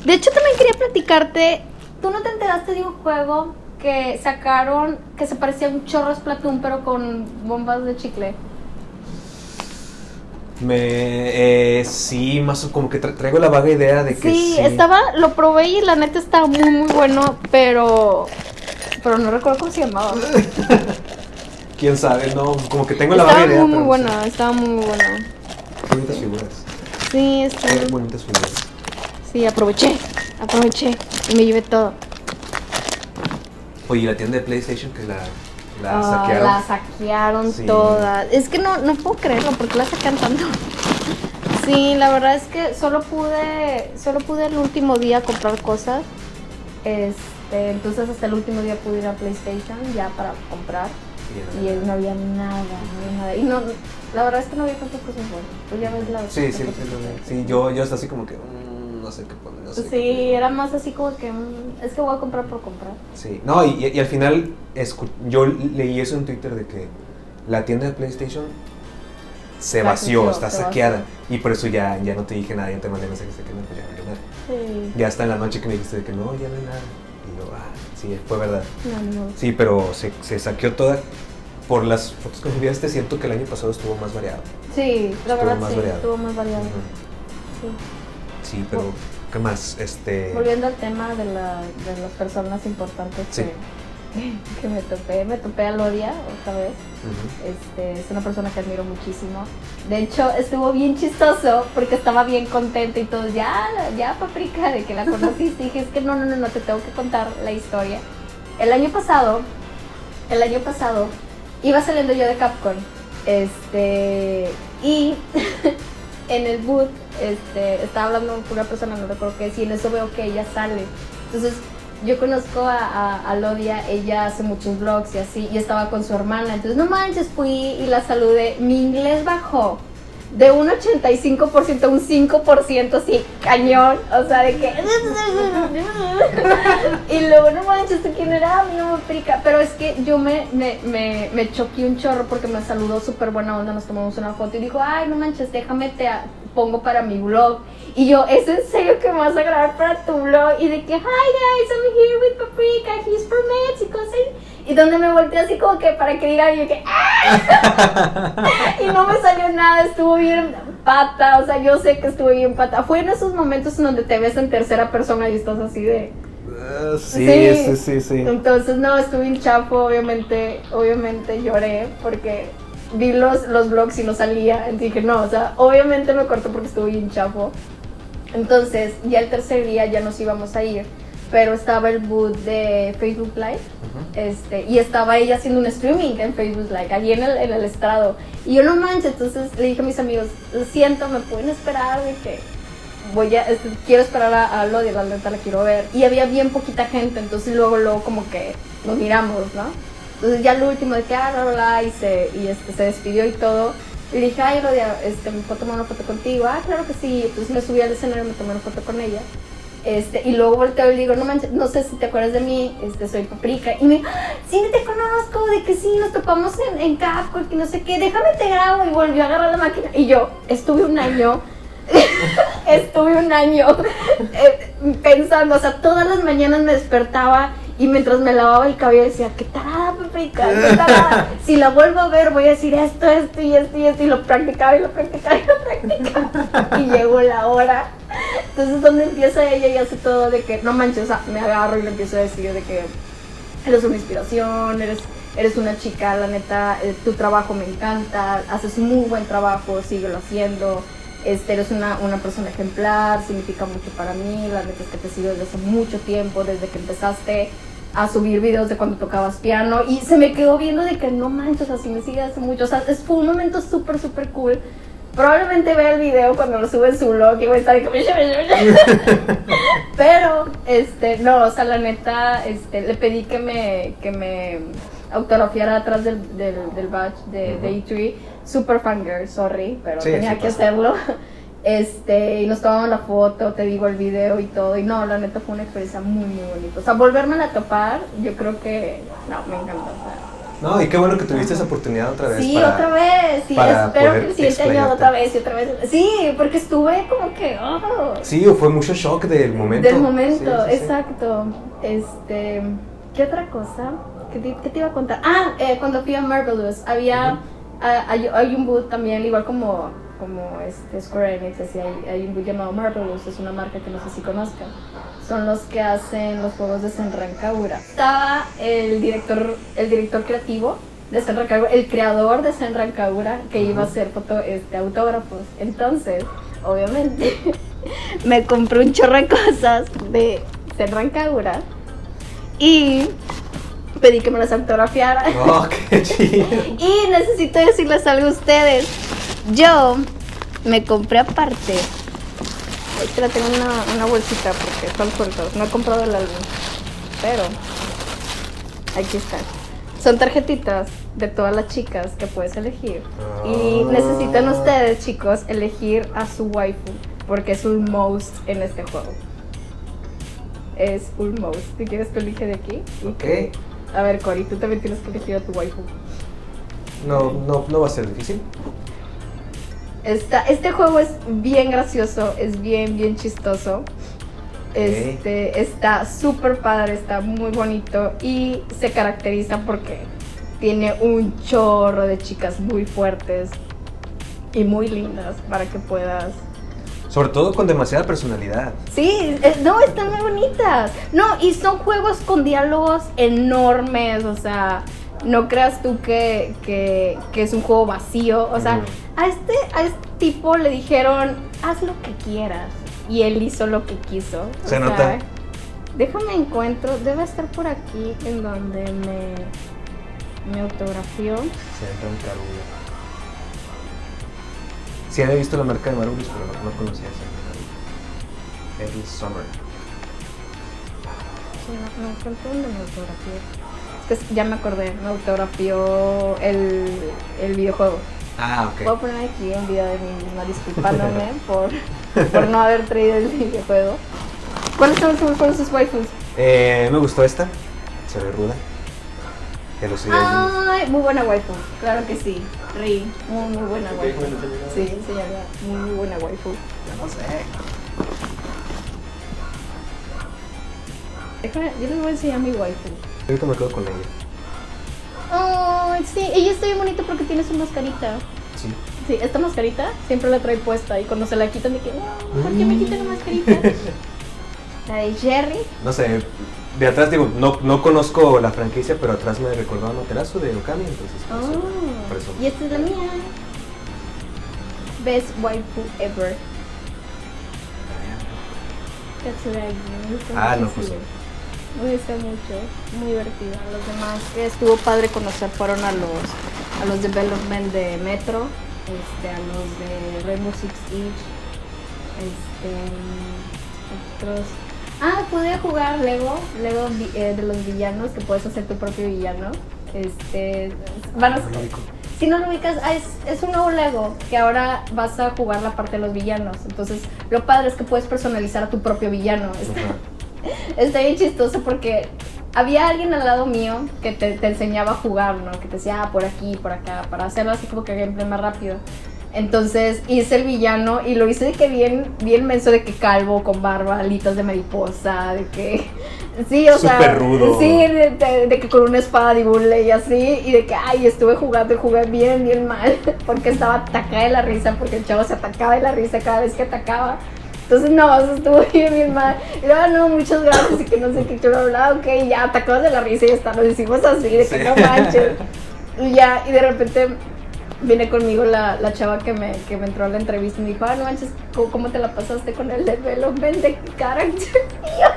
De hecho, también quería platicarte. ¿Tú no te enteraste de un juego que sacaron que se parecía a un chorro Splatoon, pero con bombas de chicle? Me. Eh, sí, más o- como que tra- traigo la vaga idea de que. Sí, Sí, estaba, lo probé y la neta estaba muy, muy bueno, pero. Pero no recuerdo cómo se llamaba. Quién sabe, no, como que tengo la vaga Estaba idea. muy, muy no buena, estaba muy, muy buena. bonitas figuras. Sí, está. Qué bonitas figuras. Sí, aproveché, aproveché y me llevé todo. Oye, ¿y la tienda de PlayStation que la, la Ah, saquearon. La saquearon Sí. todas. Es que no, no puedo creerlo, porque la sacan tanto? Sí, la verdad es que solo pude, solo pude el último día comprar cosas. Este, entonces hasta el último día pude ir a PlayStation ya para comprar. Y no había nada, no había nada. Y no, la verdad es que no había tantas cosas buenas. Tú ya ves la Sí, sí, sí, sí, yo, yo hasta así como que. mm, no sé qué poner. No sé qué Sí, era más así como que mm, es que voy a comprar por comprar. Sí, no, y, al final yo leí eso en Twitter de que la tienda de PlayStation se vació, vació, está se saqueada. Y por eso ya, ya no te dije nada, ya te mandé mensajes de que no, pues ya no hay nada. Sí. Ya hasta en la noche que me dijiste de que no, ya no hay nada. Y yo, ah, sí, fue verdad. No, no. Sí, pero se, se saqueó toda. Por las fotos que enviaste, siento que el año pasado estuvo más variado. Sí, la Estuvo verdad más sí, variado. estuvo más variado. Sí. Sí, pero ¿qué más? Este. Volviendo al tema de, la, de las personas importantes Sí. que, que me topé, me topé a Lodia otra vez. Este, es una persona que admiro muchísimo. De hecho, estuvo bien chistoso porque estaba bien contenta y todo. Ya, ya, paprika, de que la conociste. Y dije, es que no, no, no, no, te tengo que contar la historia. El año pasado, el año pasado, iba saliendo yo de Capcom. Este, y en el boot, este, estaba hablando con una persona, no recuerdo qué es, y en eso veo que ella sale. Entonces, yo conozco a, a, a Lodia, ella hace muchos vlogs y así, y estaba con su hermana. Entonces, no manches, fui y la saludé. Mi inglés bajó de un 85% a un 5% así, cañón. O sea, de que. y luego, no manches, ¿tú quién era? Mi nombre Prica. Pero es que yo me, me, me, me choqué un chorro porque me saludó súper buena onda. Nos tomamos una foto y dijo, ay, no manches, déjame, te a- pongo para mi blog. Y yo, ¿es en serio que me vas a grabar para tu blog? Y de que, hi guys, I'm here with Paprika, he's from Mexico. sí". Y donde me volteé así como que para que diga yo que, ¡ah! y no me salió nada, estuvo bien pata, o sea, yo sé que estuvo bien pata. Fue en esos momentos en donde te ves en tercera persona y estás así de... Ah, sí, Sí. sí, sí, sí. Entonces, no, estuve en chafo, obviamente, obviamente lloré porque vi los, los vlogs y no salía. Entonces dije, no, o sea, obviamente me corto porque estuve bien chafo. Entonces, ya el tercer día ya nos íbamos a ir, pero estaba el boot de Facebook Live. Este, y estaba ella haciendo un streaming en Facebook Live, allí en el, en el estrado. Y yo no manches, entonces le dije a mis amigos, lo siento, me pueden esperar de que voy a, este, quiero esperar a, a Lodi, la neta la quiero ver. Y había bien poquita gente, entonces luego, luego como que nos miramos, ¿no? Entonces ya lo último de que, ah, bla, bla, y, se, y este, se despidió y todo. Y dije, ay, Lodi, este, ¿me puedo tomar una foto contigo? Ah, claro que sí. Entonces me subí al escenario y me tomé una foto con ella. Este, y luego volteo y le digo, no manches, no sé si te acuerdas de mí, este, soy Paprika. Y me, "Ah, sí, te conozco, de que sí, nos topamos en, en Capcom, que no sé qué, déjame te grabo. Y volvió a agarrar la máquina. Y yo, estuve un año, estuve un año eh, pensando, o sea, todas las mañanas me despertaba y mientras me lavaba el cabello decía, qué tarada, Paprika, qué tarada. Si la vuelvo a ver, voy a decir esto, esto y esto y esto. Y lo practicaba y lo practicaba y lo practicaba. Y llegó la hora. Entonces, donde empieza ella y hace todo de que, no manches, o sea, me agarro y le empiezo a decir de que eres una inspiración, eres, eres una chica, la neta, eh, tu trabajo me encanta, haces muy buen trabajo, síguelo haciendo, este, eres una, una persona ejemplar, significa mucho para mí, la neta es que te sigo desde hace mucho tiempo, desde que empezaste a subir videos de cuando tocabas piano y se me quedó viendo de que no manches, así me sigue hace mucho, o sea, es, fue un momento súper, súper cool. Probablemente vea el video cuando lo sube en su blog y voy a estar Pero, este, no, o sea, la neta, este, le pedí que me, que me autografiara atrás del, del, del badge de, de E3. Super fangirl, sorry, pero Sí, tenía sí que hacerlo. Este, y nos tomamos la foto, te digo el video y todo. Y no, la neta fue una experiencia muy, muy bonita. O sea, volverme a topar, yo creo que, no, me encantó. No, y qué bueno que tuviste esa oportunidad otra vez. Sí, para- otra vez. Sí, espero que el siguiente año otra vez y otra vez. Sí, porque estuve como que. oh, Sí, fue mucho shock del momento. del momento, Sí, sí, sí. exacto. Este. ¿Qué otra cosa? ¿Qué te, qué te iba a contar? Ah, eh, cuando fui a Marvelous, había. ah, hay, hay un boot también, igual como, como este Square Enix, así, hay, hay un boot llamado Marvelous, es una marca que no sé si conozcan. Son los que hacen los juegos de Senran Kagura. Estaba el director, el director creativo de Senran Kagura, el creador de Senran Kagura, que iba a hacer foto, este, autógrafos. Entonces, obviamente, me compré un chorro de cosas de Senran Kagura y pedí que me las autografiara. Oh, qué chido. Y necesito decirles algo a ustedes. Yo me compré aparte. Espera, tengo una, una bolsita porque son sueltos. No he comprado el álbum. Pero aquí están. Son tarjetitas de todas las chicas que puedes elegir. Y Ah. necesitan ustedes, chicos, elegir a su waifu. Porque es un most en este juego. Es un most. Si quieres, tú elige de aquí. Ok. A ver, Cory, tú también tienes que elegir a tu waifu. No, no, no va a ser difícil. Esta, este juego es bien gracioso, es bien, bien chistoso. Este, está súper padre, está muy bonito y se caracteriza porque tiene un chorro de chicas muy fuertes y muy lindas para que puedas... Sobre todo con demasiada personalidad. Sí, eh, no, están muy bonitas. No, y son juegos con diálogos enormes, o sea, no creas tú que, que, que es un juego vacío. O sea, a, este, a este tipo le dijeron, haz lo que quieras. Y él hizo lo que quiso. O Se sea, nota. Déjame encuentro, debe estar por aquí en donde me, me autografió. Senran Kagura. Sí, había visto la marca de Marvelous, pero no, no conocía esa. Every Summer. Sí, no, no encuentro dónde me autografió. Que ya me acordé, me autografió el, el videojuego. Ah, ok. Puedo poner aquí un video de mí misma disculpándome por, por no haber traído el videojuego. ¿Cuáles son, sus- fueron sus waifus? Eh, me gustó esta. Se ve ruda. Que lo sigue Ay, muy buena waifu, claro que sí. Ri, muy, muy buena waifu. Sí, enseñarla, muy, muy buena waifu. No sé. Déjame, yo les voy a enseñar mi waifu. Ahorita me quedo con ella. Ay, sí, ella está bien bonita porque tiene su mascarita. Sí. Sí, esta mascarita siempre la trae puesta y cuando se la quitan de que, no, ¿por qué me quitan la mascarita? La de Jerry. No sé. De atrás digo, no, no conozco la franquicia, pero atrás me recordó a Materazo de Okami, entonces por eso- Oh, por eso. y esta es la mía. Best waifu ever. Gusta Ah, no, pues Me gusta mucho, muy divertida. Los demás estuvo padre conocer fueron a los a los development de Metro, este, a los de Rainbow Six Siege Este. Otros. Ah, pude jugar Lego, Lego eh, de los villanos, que puedes hacer tu propio villano. Este. Van a, si no lo ubicas, ah, es, es un nuevo Lego que ahora vas a jugar la parte de los villanos. Entonces, lo padre es que puedes personalizar a tu propio villano. Está bien chistoso porque había alguien al lado mío que te, te enseñaba a jugar, ¿no? Que te decía, ah, por aquí, por acá, para hacerlo así como que gameplay más rápido. Entonces hice el villano y lo hice de que bien, bien menso, de que calvo, con barba, alitas de mariposa, de que... Sí, o sea... Súper rudo. Sí, de, de- de que con una espada de y así, y de que, ay, estuve jugando y jugué bien, bien mal, porque estaba atacada de la risa, porque el chavo se atacaba de la risa cada vez que atacaba. Entonces, no, eso estuvo bien, bien mal. Y luego, no, muchas gracias, y que no sé qué, que bla, bla, ok, ya, atacabas de la risa y ya está, nos hicimos así, de que Sí. no manches. Y ya, y de repente viene conmigo la, la chava que me, que me entró a la entrevista y me dijo, ah, no manches, ¿cómo, cómo te la pasaste con el development de character? Y yo,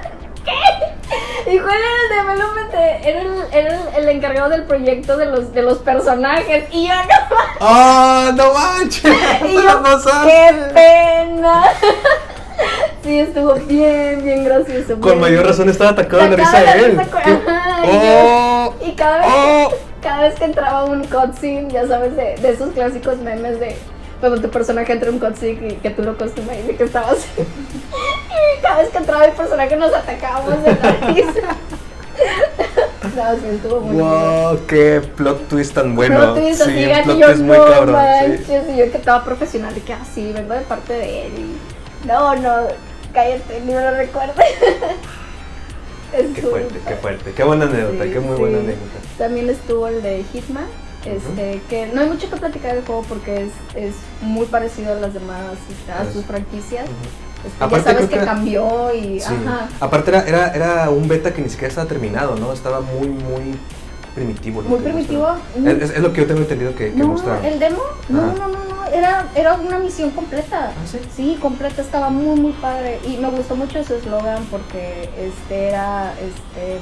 ¿qué? Y cuál era el development de- era, el, era el, el encargado del proyecto de los, de los personajes. Y yo, no ¡Ah, no manches! y ¡No yo! ¡Qué pena! Sí, estuvo bien, bien gracioso. Con bien. mayor razón estaba atacado de la risa de él. risa con- ¿Qué? Ajá, y ¡Oh! Y cada vez, ¡Oh! cada vez que entraba un cutscene, ya sabes, de, de esos clásicos memes de cuando tu personaje entra en un cutscene y que tú lo costumas y que estabas. y cada vez que entraba el personaje nos atacábamos de la risa. no, sí, estuvo muy bien. ¡Wow! ¡Qué plot twist tan bueno! Plot twist así, sí, gacho, plot y yo, twist muy no cabrón. manches, sí. y yo que estaba profesional, y que así, vengo de parte de él. y- no, no, cállate, ni me lo recuerdes. Qué fuerte, qué fuerte. Qué buena anécdota, Sí, qué muy sí. buena anécdota. También estuvo el de Hitman, este, que no hay mucho que platicar del juego porque es, es muy parecido a las demás, a Es- sus franquicias. Este, Aparte ya sabes que- cambió y... Sí. Ajá. Aparte era, era, era un beta que ni siquiera estaba terminado, ¿no? Estaba muy, muy primitivo. Muy primitivo. Es, es lo que yo tengo entendido que, que No, el demo, no, Ajá. no, no, no, era, era una misión completa. ¿Ah, sí? Sí, completa, estaba muy, muy padre. Y me gustó mucho su eslogan porque este era, este,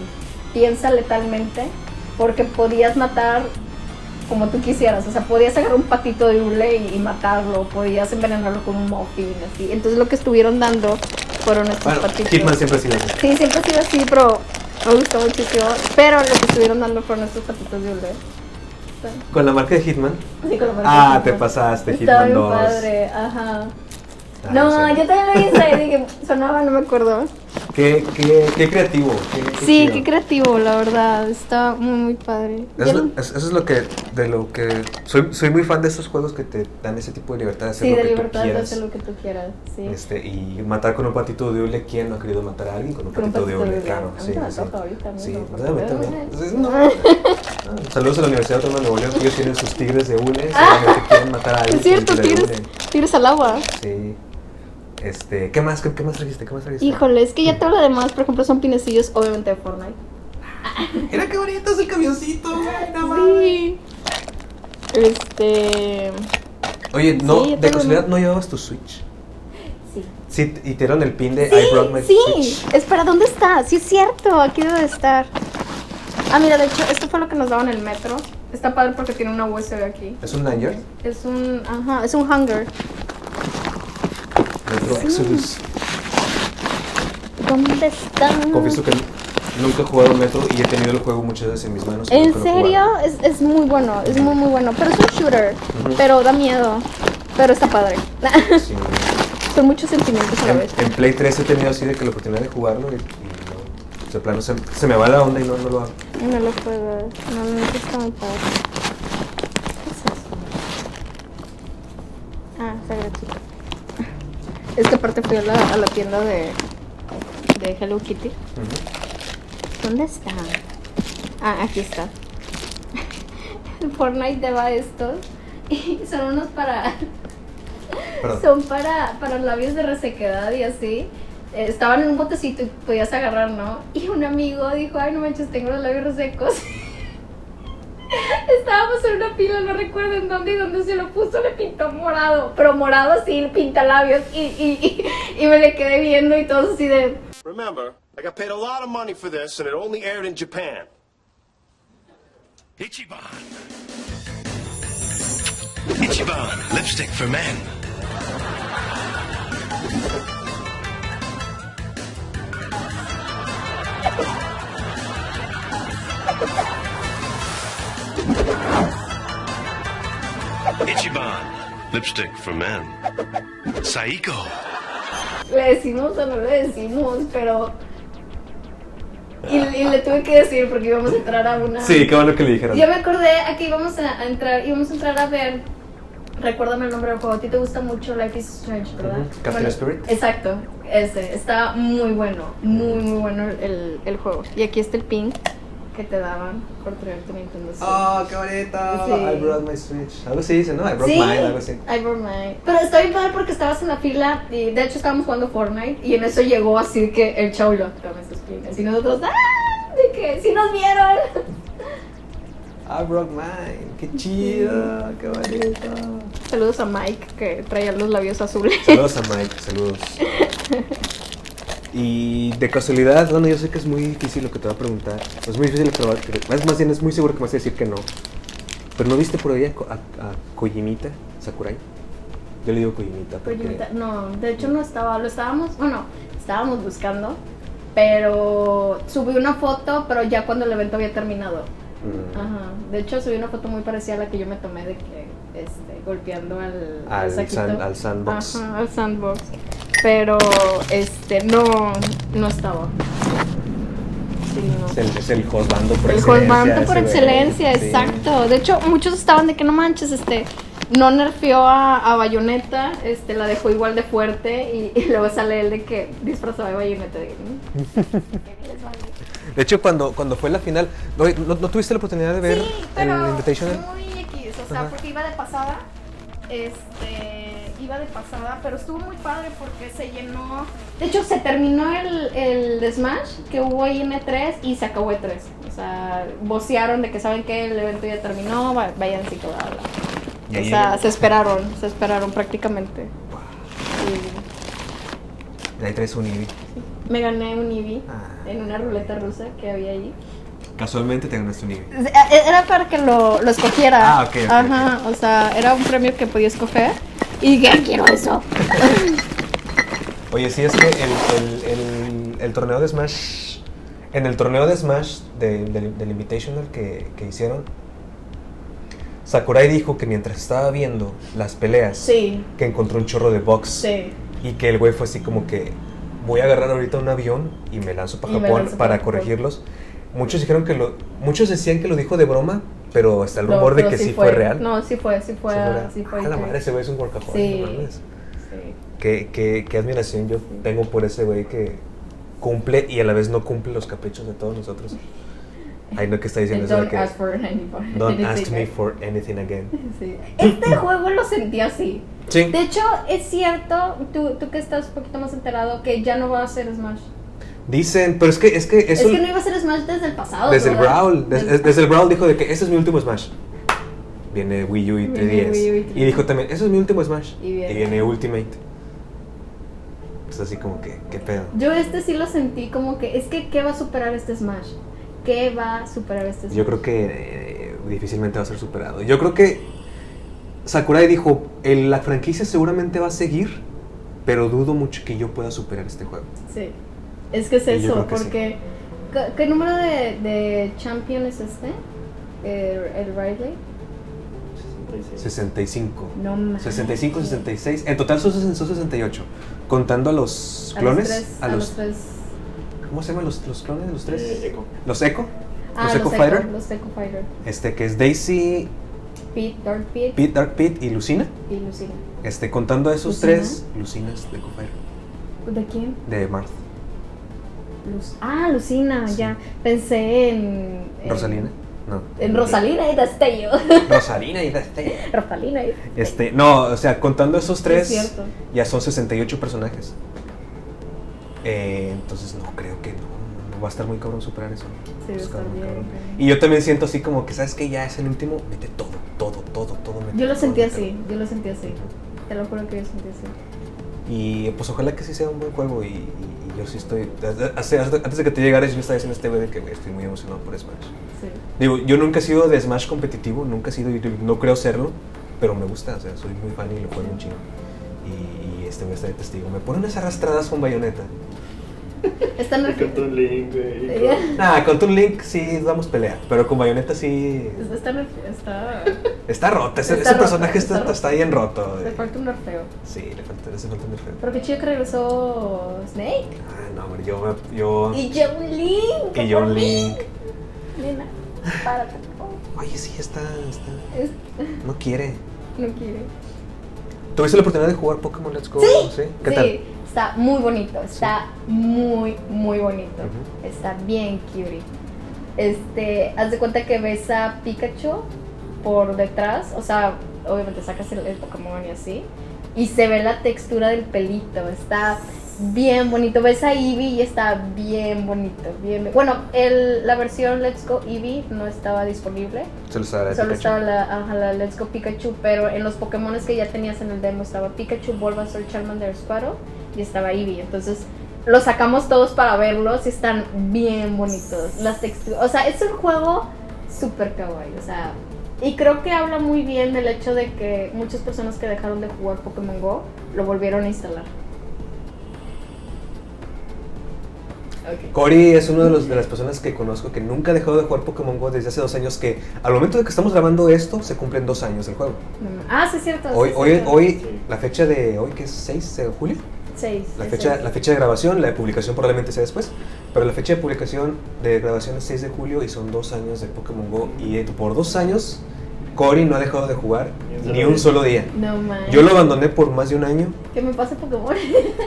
piensa letalmente, porque podías matar como tú quisieras. O sea, podías agarrar un patito de hule y, y matarlo, podías envenenarlo con un muffin, así. Entonces lo que estuvieron dando fueron estos Bueno, patitos. Hitman siempre ha sido así. Sí, siempre ha sido así, pero me gustó muchísimo. Pero lo que estuvieron dando fueron estos patitos de. Está- Con la marca de Hitman. Sí, con la marca Ah, de te Hitman. pasaste, Está Hitman bien 2. padre, ajá. Ah, no, sé. yo también lo hice y dije, sonaba, no me acuerdo. Qué, qué, qué creativo. Qué, qué Sí, chido. qué creativo, la verdad. Está muy, muy padre. Es Ya lo- no- es- eso es lo que, de lo que, soy, soy muy fan de estos juegos que te dan ese tipo de libertad de hacer sí, lo de que libertad tú de quieras. hacer lo que tú quieras. Sí. Este, y matar con un patito de hule, ¿quién no ha querido matar a alguien con un Con patito de patito de hule? Claro, sí, sí. ahorita. Sí, de. Sí, no. Ah, Saludos a la Universidad Autónoma de Nuevo León, que ellos tienen sus tigres de hule, seguramente quieren matar a alguien Es cierto, con un tigre de tires, hule. tires al agua. Sí. Este, ¿qué más? ¿Qué, qué más trajiste? ¿Qué más trajiste? Híjole, es que ya todo lo demás, por ejemplo, son pinecillos, obviamente de Fortnite. Mira qué bonito es el camioncito. Sí. Este. Oye, no, Sí, de casualidad no llevabas tu Switch. Sí. Sí, y te dieron el pin de I brought my Sí, Switch. sí. Espera, ¿dónde está? Sí, es cierto, aquí debe de estar. Ah, mira, de hecho, esto fue lo que nos daban en el metro. Está padre porque tiene una USB aquí. ¿Es un Lanyard? Es un, ajá, es un hanger. Metro Exodus. ¿Dónde está? Confieso que nunca he jugado Metro y he tenido el juego muchas veces en mis manos. ¿En serio? Es, es muy bueno, es muy muy bueno. Pero es un shooter, pero da miedo. Pero está padre. Sí. Son muchos sentimientos a la vez. en Play 3 he tenido así de que la oportunidad de jugarlo y, y no. De plano se, se me va la onda y no, no lo hago. No lo puedo. No, no, está muy padre. ¿Qué es eso? Ah, está gratuito. Es que aparte fui a la, a la tienda de, de Hello Kitty. Ujú. ¿Dónde está? Ah, aquí está. Fortnite lleva estos y son unos para Perdón. son para, para labios de resequedad y así. Eh, estaban en un botecito y podías agarrar, ¿no? Y un amigo dijo, ay, no manches, tengo los labios resecos. Estábamos en una pila, no recuerdo en dónde y dónde se lo puso, le pintó morado, pero morado así, pinta labios y, y, y, y me le quedé viendo y todo así de... Remember, I got paid a lot of money for this, and it only aired in Japan. Ichiban. Ichiban, lipstick for men. Ichiban, lipstick for men. Saiko. Le decimos o no le decimos, pero. Y, y le tuve que decir porque íbamos a entrar a una. Sí, qué bueno que le dijeron. Yo me acordé a que íbamos a, entrar, íbamos a entrar a ver. Recuérdame el nombre del juego. A ti te gusta mucho Life is Strange, ¿verdad? Ujú, Captain Spirit. Exacto, ese. Está muy bueno, muy, muy bueno el, el juego. Y aquí está el pin que te daban por traerte Nintendo Switch. Oh, qué bonito. Sí. I brought my Switch. Algo así dice, ¿no? I brought Sí, mine, algo así. I brought mine. Pero está bien padre porque estabas en la fila y de hecho estábamos jugando Fortnite y en eso llegó así que el chaulo. Y nosotros, ¡ah! De que sí nos vieron. I brought mine. Qué chido, qué bonito. Saludos a Mike que traía los labios azules. Saludos a Mike, saludos. Y de casualidad, bueno, yo sé que es muy difícil lo que te va a preguntar. Es muy difícil va a más, bien es muy seguro que me vas a decir que no. Pero ¿no viste por ahí a, a, a Kojimita Sakurai? Yo le digo Kojimita porque... Kojimita- No, de hecho no estaba, lo estábamos, bueno, estábamos buscando, pero subí una foto, pero ya cuando el evento había terminado. Mm, Ajá. De hecho subí una foto muy parecida a la que yo me tomé de que, este, golpeando al, Al saquito. san- al sandbox. Ajá, al sandbox. Pero, este, no, no estaba. Sí, no. es, el, es el hostbando por El excelencia. Hosbando por excelencia, Sí. exacto. De hecho, muchos estaban de que no manches, este, no nerfeó a, a Bayonetta, este, la dejó igual de fuerte y, y luego sale él de que disfrazado de Bayonetta. De, De hecho, cuando, cuando fue la final, ¿no, no, no tuviste la oportunidad de ver sí, pero el Invitational? muy X, o sea, Ajá. porque iba de pasada, este, iba de pasada, pero estuvo muy padre porque se llenó. De hecho, se terminó el, el Smash que hubo ahí en E3 y se acabó E3. O sea, vocearon de que saben que el evento ya terminó, va- váyanse y. Y O sea, se esperaron, se esperaron prácticamente. Y ahí traes un Eevee. Y me gané un Eevee Ah. en una ruleta rusa que había ahí. Casualmente te ganaste un Eevee. Era para que lo, lo escogiera. Ah, ok, ok, Ajá, o sea, era un premio que podía escoger. Y dije, "Ah, quiero eso. Oye, sí, es que el, el- el- el torneo de Smash. En el torneo de Smash de- del, del Invitational que, que hicieron, Sakurai dijo que mientras estaba viendo las peleas, Sí, que encontró un chorro de box. sí. Y que el güey fue así como que voy a agarrar ahorita un avión y me lanzo para Y Japón lanzo para para Japón. Muchos dijeron que lo, muchos decían que lo dijo de broma, pero está el No, rumor de pero que sí fue, real. No, sí fue, sí fue. Sí fue sí fue Ah, la madre, ese güey es un workaholic. Sí. no sí. Qué, qué- qué admiración yo tengo por ese güey que cumple y a la vez no cumple los caprichos de todos nosotros. Ay, no, que está diciendo eso de Don't ask for anybody. Don't ask anything. me for anything again. Sí. Este juego lo sentí así. Sí. De hecho, es cierto, tú, tú que estás un poquito más enterado, que ya no va a ser Smash. Dicen, pero es que es que eso es que no iba a ser Smash desde el pasado. desde el. Brawl, des- Desde- desde, el Brawl dijo de que este es mi último Smash. Viene Wii U y 3DS. Viene Wii U y 3DS. y dijo también, ese es mi último Smash. Y viene- viene Ultimate. Es así como que, qué pedo. Yo este sí lo sentí como que, es que, ¿qué va a superar este Smash? ¿Qué va a superar este Smash? Yo creo que eh, difícilmente va a ser superado. Yo creo que Sakurai dijo, "El- la franquicia seguramente va a seguir, pero dudo mucho que yo pueda superar este juego. Sí. Es que es Y eso, creo que sí. porque. ¿qué- ¿Qué número de, de champion es este? El, el Riley. 65. No mames. 65, 66. En total son, ses- son 68. Contando a los A clones. Los tres, a a los, los tres. ¿Cómo se llaman los, los clones de los tres? Eh, Echo. ¿Los Echo? Ah, ¿Los los Echo Echo, Fighter? Los Echo Fighter. Este, que es Daisy, Pete, Dark Pete, Pete, Dark Pete y Lucina. y Lucina. Este, contando a esos Lucina. tres, Lucinas de Echo Fighter. ¿De quién? De Marth. Luz. Ah, Lucina, Sí. ya. Pensé en. en- ¿Rosalina? No. En Rosalina y Destello. Rosalina y este. Rosalina y Este, no, o sea, contando esos tres, Es ya son 68 personajes. Eh, entonces no creo que no, no va a estar muy cabrón superar eso. Sí, muy bien, cabrón. Y yo también siento así como que, ¿sabes que Ya es el último, mete todo, todo, todo, todo. mete Yo lo todo, sentí así, yo lo sentí así. Te lo juro que yo sentí así. Y pues ojalá que sí sea un buen juego y yo sí estoy... hace- Antes de que te llegaras yo estaba diciendo a este güey de que güey, estoy muy emocionado por Smash. Sí. Digo, yo nunca he sido de Smash competitivo, nunca he sido, no creo serlo, pero me gusta, o sea, soy muy fan y lo juego un chingo. Y, y este güey está de testigo. Me pone unas arrastradas con bayoneta. Están con tu link, güey. Nah, con Toon Link sí damos pelea, pero con bayoneta sí. Está, está, Está roto, ese, Está ese roto, personaje está, está está bien roto. le eh. falta un nerfeo. Sí, le falta, le falta un nerfeo. Pero qué chido que regresó Snake. Ah, no, hombre, yo, yo Y John Link. y John Link. Nena, párate. Oye, sí, está, está. Es- No quiere. No quiere. ¿Tuviste la oportunidad de jugar Pokémon Let's Go? Sí, ¿Qué sí, tal? está muy bonito, está muy, muy bonito. Está bien cutie. Este, haz de cuenta que ves a Pikachu por detrás, o sea, obviamente sacas el, el Pokémon y así, y se ve la textura del pelito, está bien bonito. Ves a Eevee y está bien bonito, bien. Bueno, el, la versión Let's Go Eevee no estaba disponible. Solo Pikachu. estaba la, ajá, la Let's Go Pikachu, pero en los Pokémon que ya tenías en el demo estaba Pikachu, Bulbasaur, Charmander, Squirtle y estaba Eevee. Entonces los sacamos todos para verlos y están bien bonitos. Las texturas, o sea, es un juego súper kawaii, o sea, y creo que habla muy bien del hecho de que muchas personas que dejaron de jugar Pokémon Go lo volvieron a instalar. Ok. Cory es uno de, los, de las personas que conozco que nunca ha dejado de jugar Pokémon Go desde hace dos años que al momento de que estamos grabando esto se cumplen dos años del juego. Ah, sí, es cierto. sí, Hoy, es hoy, cierto. hoy Sí. la fecha de hoy que es 6 de julio, Seis, la sí, fecha, seis. la fecha de grabación, la de publicación probablemente sea después, pero la fecha de publicación de grabación es 6 de julio y son dos años de Pokémon Go y por dos años Cory no ha dejado de jugar Ni un solo ni día. un solo día. No man. Yo lo abandoné por más de un año. ¿Qué me pasa Pokémon?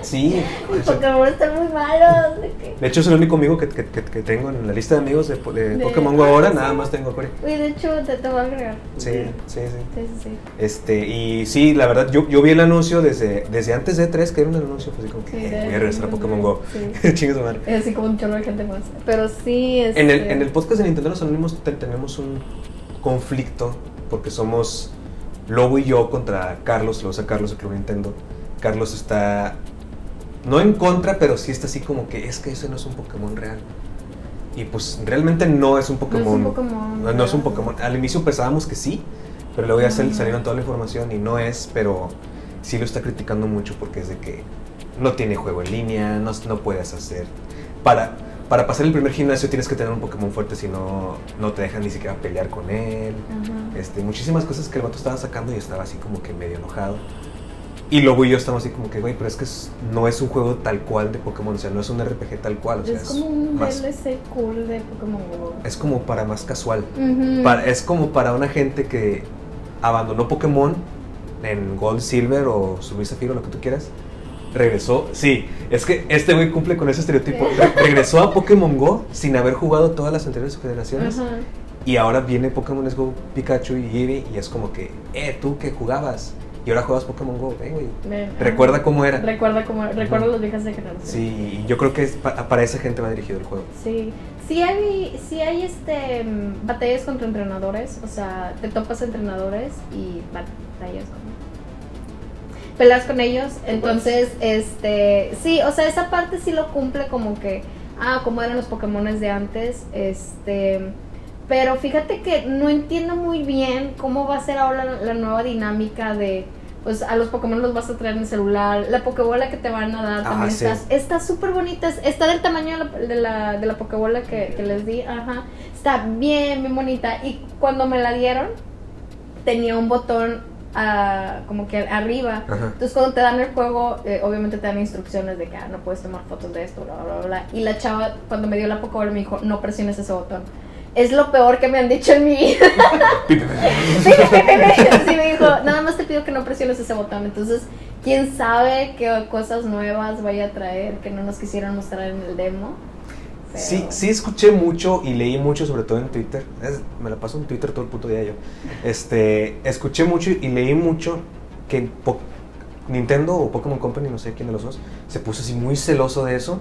Sí. Pokémon están muy malos. ¿de hecho, es el único amigo que, que- que- que tengo en la lista de amigos de, po- de De- Pokémon Go ahora. ah, Nada sí. más tengo a Cory. Uy, de hecho, te, te voy a agregar. Sí, sí, sí. Sí, sí, sí. Este, y sí, la verdad, yo, yo vi el anuncio desde, desde antes de 3, que era un anuncio, pues así como que Sí, eh, de- voy a regresar a Pokémon Go. Sí. Chingue su madre. Es así como un chorro de gente más. Pero sí, es. En el, en el podcast de Nintendo Los Anónimos te- tenemos un conflicto porque somos Lobo y yo contra Carlos, lo usa Carlos el Club Nintendo. Carlos está no en contra, pero sí está así como que es que ese no es un Pokémon real. Y pues realmente no es un Pokémon. Pokémon No, no es un. Pokémon. Al inicio pensábamos que sí, pero luego ya salieron toda la información y no es, pero sí lo está criticando mucho porque es de que no tiene juego en línea, no, no puedes hacer. Para, para pasar el primer gimnasio tienes que tener un Pokémon fuerte, si no, no te dejan ni siquiera pelear con él. Ajá. Este, muchísimas cosas que el vato estaba sacando y estaba así como que medio enojado. Y luego y yo estamos así como que, güey, pero es que es- no es un juego tal cual de Pokémon, o sea, no es un RPG tal cual, o sea, es como un más- DLC cool de Pokémon Go. es como para más casual. Para- es como para una gente que abandonó Pokémon en Gold, Silver o Subir Zafiro, lo que tú quieras. Regresó, sí, es que este güey cumple con ese estereotipo. Re- regresó a Pokémon Go sin haber jugado todas las anteriores generaciones. Y ahora viene Pokémon Go Pikachu y Eevee y es como que, eh, tú que jugabas y ahora juegas Pokémon Go, ven, güey. Ven, Recuerda ajá. cómo era. Recuerda cómo, recuerda Ujú. los viejas de generación. Sí, y yo creo que es pa- para esa gente va dirigido el juego. Sí, sí hay, sí hay este mm, batallas contra entrenadores, o sea, te topas entrenadores y batallas con peleas con ellos, entonces este, sí, o sea, esa parte sí lo cumple como que ah, como eran los Pokémones de antes, este, pero fíjate que no entiendo muy bien cómo va a ser ahora la, la nueva dinámica de pues a los Pokémon los vas a traer en el celular, la Pokébola que te van a dar Ah, también sí. está está súper bonita, es- está del tamaño de la, de la, de la Pokébola que, que les di, ajá, está bien, bien bonita. Y cuando me la dieron, tenía un botón ah, como que arriba. Ajá. Entonces cuando te dan el juego, eh, obviamente te dan instrucciones de que ah, no puedes tomar fotos de esto, bla, bla, bla, bla. Y la chava, cuando me dio la Pokébola, me dijo, no presiones ese botón. Es lo peor que me han dicho en mi vida. Sí, me dijo, nada más te pido que no presiones ese botón. Entonces, quién sabe qué cosas nuevas vaya a traer que no nos quisieran mostrar en el demo. Pero- Sí, sí escuché mucho y leí mucho, sobre todo en Twitter. Es- me la paso en Twitter todo el puto día yo. Este, escuché mucho y leí mucho que Po- Nintendo o Pokémon Company, no sé quién de los dos, se puso así muy celoso de eso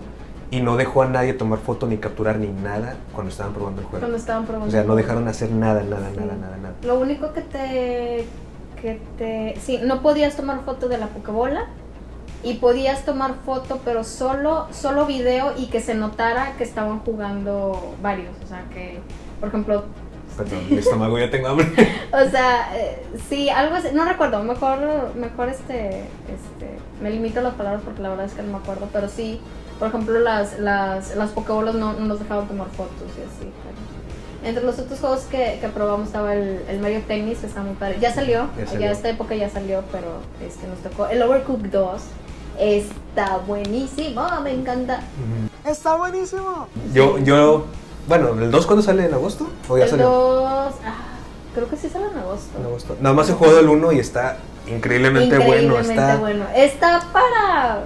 y no dejó a nadie tomar foto ni capturar ni nada cuando estaban probando el juego. Cuando estaban probando. O sea, no dejaron hacer nada, nada, Sí. nada, nada, nada. Lo único que te. que te. Sí, no podías tomar foto de la Pokébola. Y podías tomar foto, pero solo, solo video y que se notara que estaban jugando varios. O sea, que, por ejemplo, Perdón, mi estómago ya tengo hambre. O sea, eh, sí, algo así, no recuerdo, mejor, mejor este, este, me limito a las palabras porque la verdad es que no me acuerdo, pero sí, por ejemplo, las, las, las Pokébolas no, no nos dejaban tomar fotos y así. Entre los otros juegos que, que probamos estaba el, el Mario Tennis, que está muy padre. Ya salió, Ya ya, salió. esta época ya salió, pero este, nos tocó. El Overcooked 2 está buenísimo, me encanta. Está buenísimo. Yo, yo, bueno, ¿el 2 cuándo sale? ¿En agosto? ¿O ya el salió? 2, ah, creo que sí sale en agosto. En agosto. Nada más he jugado el 1 y está increíblemente, bueno. Increíblemente Está bueno. Está para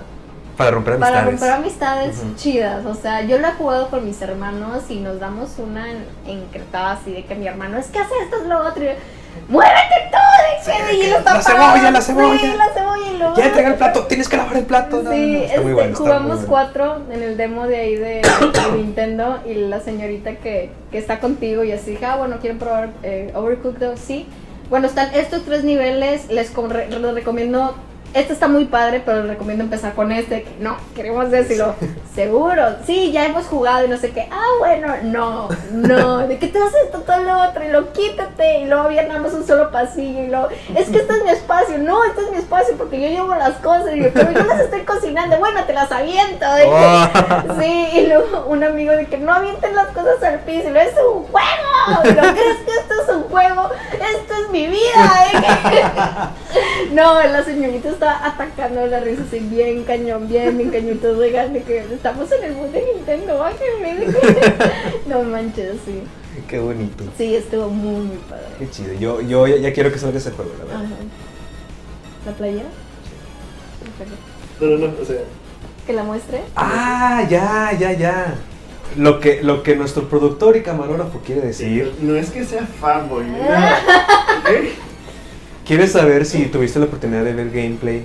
para romper Para amistades. romper amistades chidas, o sea, yo lo he jugado con mis hermanos y nos damos una en- encretada así de que mi hermano es que hace esto, es lo otro. y yo, ¡Muévete que-" y que lo está la cebolla, la cebolla. Sí, la cebolla y lo Ya entrega el plato, tienes que lavar el plato. No, Sí, no, está este, muy bueno. está jugamos cuatro en el demo de ahí de, de Nintendo y la señorita que, que está contigo y así dije, ah, bueno, ¿quieren probar eh, Overcooked 2? Sí. Bueno, están estos tres niveles, les, les recomiendo, este está muy padre, pero les recomiendo empezar con este, que no, queremos decirlo, seguro, sí, ya hemos jugado y no sé qué, ah, bueno, no, no, de que te haces esto, todo lo otro, y lo quítate, y luego había nada más un solo pasillo, y luego, es que este es mi espacio, no, este es mi espacio porque yo llevo las cosas, y yo, pero yo las estoy cocinando, bueno, te las aviento, de que- Oh. sí, y luego un amigo de que no avienten las cosas al piso, y es un juego, y lo, ¿crees que esto es un juego? Esto es mi vida, de que- no, la señorita está atacando la risa así bien cañón, bien, bien cañón, todos oigan que estamos en el mundo de Nintendo, bájenme, no manches, sí, Qué bonito. sí, estuvo muy, muy padre. Qué chido. Yo, yo ya, ya quiero que salga ese juego, la verdad. Ajá. ¿La playa? No, no, no, o sea, ¿Que la muestre? Ah, ya, ya, ya. Lo que, lo que nuestro productor y camarógrafo quiere decir. no es que sea fanboy, nada. ¿Quieres saber si tuviste la oportunidad de ver gameplay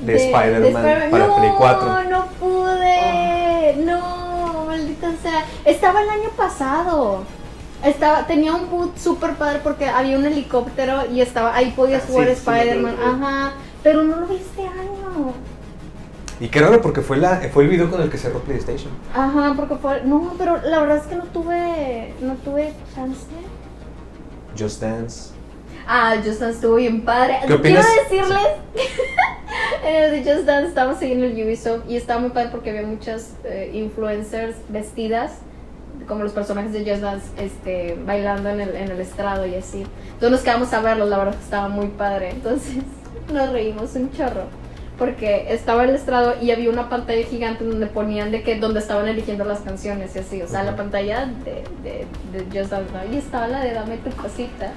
de, de Spider-Man para no, Play 4? No pude, no, maldita sea. Estaba el año pasado. Estaba, tenía un boot súper padre porque había un helicóptero y estaba ahí podías Ah, jugar sí, Spider-Man, ajá, pero no lo vi este año. Y qué raro porque fue, la, fue el video con el que cerró PlayStation. Ajá, porque fue, no, pero la verdad es que no tuve, no tuve chance. Just Dance. Ah, Just Dance estuvo bien padre. Quiero decirles, en el de Just Dance estábamos ahí en el Ubisoft y estaba muy padre porque había muchas eh, influencers vestidas como los personajes de Just Dance este, bailando en el, en el estrado y así. Entonces nos quedamos a verlos, la verdad que estaba muy padre. Entonces nos reímos un chorro. Porque estaba el estrado y había una pantalla gigante donde ponían de que donde estaban eligiendo las canciones y así. O sea, la pantalla de, de, de Just Dance. ¿no? Y estaba la de Dame tu cosita.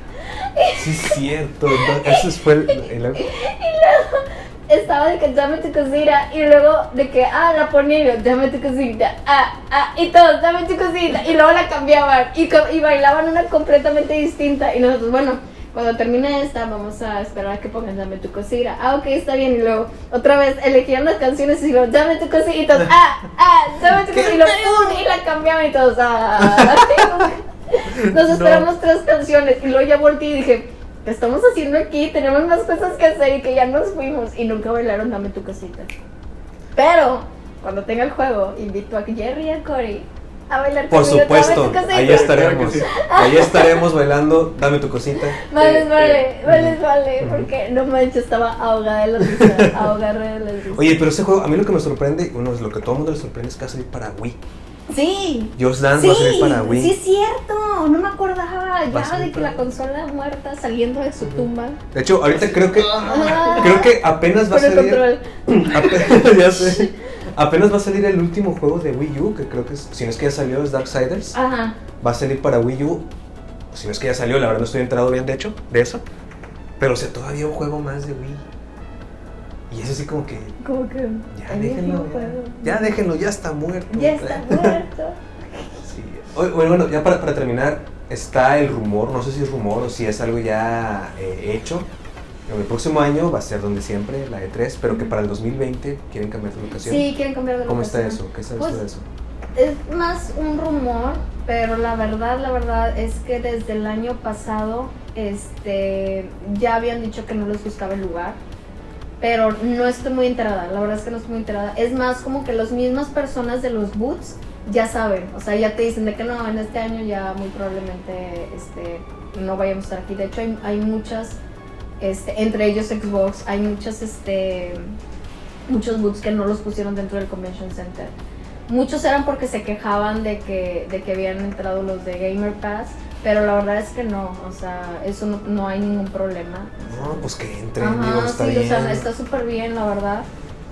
Sí, es cierto. no, Ese fue el. el- estaba de que dame tu cosita y luego de que ah la ponía y yo, dame tu cosita ah ah y todos dame tu cosita y luego la cambiaban y, y bailaban una completamente distinta y nosotros bueno cuando termine esta vamos a esperar a que pongan dame tu cosita. Ah ok está bien y luego otra vez elegían las canciones y luego dame tu cosita. Y todos ah ah dame tu cosita y, y la cambiaban y todos ah. Nos esperamos tres canciones y luego ya volteé y dije ¿qué estamos haciendo aquí? Tenemos más cosas que hacer y que ya nos fuimos y nunca bailaron Dame tu cosita. Pero cuando tenga el juego, invito a Jerry y a Cory a bailar Por conmigo supuesto, ahí estaremos. Ahí estaremos bailando. Dame tu cosita. Vale, Eh, vale, eh, vale, vale, porque no manches, estaba ahogada de la risa, ahogada de la risa. Oye, pero ese juego, a mí lo que me sorprende, bueno, es lo que a todo el mundo le sorprende es que va a salir para Wii. Sí. Just Dance Sí, va a salir para Wii. sí es cierto, no me acordaba ya de que para la consola muerta saliendo de su tumba. De hecho, ahorita creo que Ah, creo que apenas va a salir. control. Apenas, ya sé. Apenas va a salir el último juego de Wii U, que creo que es- si no es que ya salió, es Darksiders. Ajá. Va a salir para Wii U. Si no es que ya salió, la verdad no estoy enterado bien de hecho, de eso. Pero o sea, todavía un juego más de Wii. Y es así como que. Como que. Ya déjenlo. Ya, ya déjenlo, ya está muerto. Ya está muerto. Sí. Bueno, bueno, ya para, para terminar, está el rumor, no sé si es rumor o si es algo ya eh, hecho. En el próximo año va a ser donde siempre, la E3, pero que para el 2020 quieren cambiar de locación. Sí, quieren cambiar de ¿Cómo está locación. eso? ¿Qué sabes Pues, tú de eso? Es más un rumor, pero la verdad, la verdad es que desde el año pasado este, ya habían dicho que no les gustaba el lugar. Pero no estoy muy enterada, la verdad es que no estoy muy enterada. Es más como que las mismas personas de los boots ya saben, o sea, ya te dicen de que no, en este año ya muy probablemente este, no vayamos a estar aquí. De hecho, hay, hay muchas, este, entre ellos Xbox, hay muchas, este, muchos booths que no los pusieron dentro del Convention Center. Muchos eran porque se quejaban de que, de que habían entrado los de Gamer Pass, pero la verdad es que no, o sea, eso no, no hay ningún problema. No, pues que entren, Ajá, digo, está sí, bien. o sea, está súper bien, la verdad.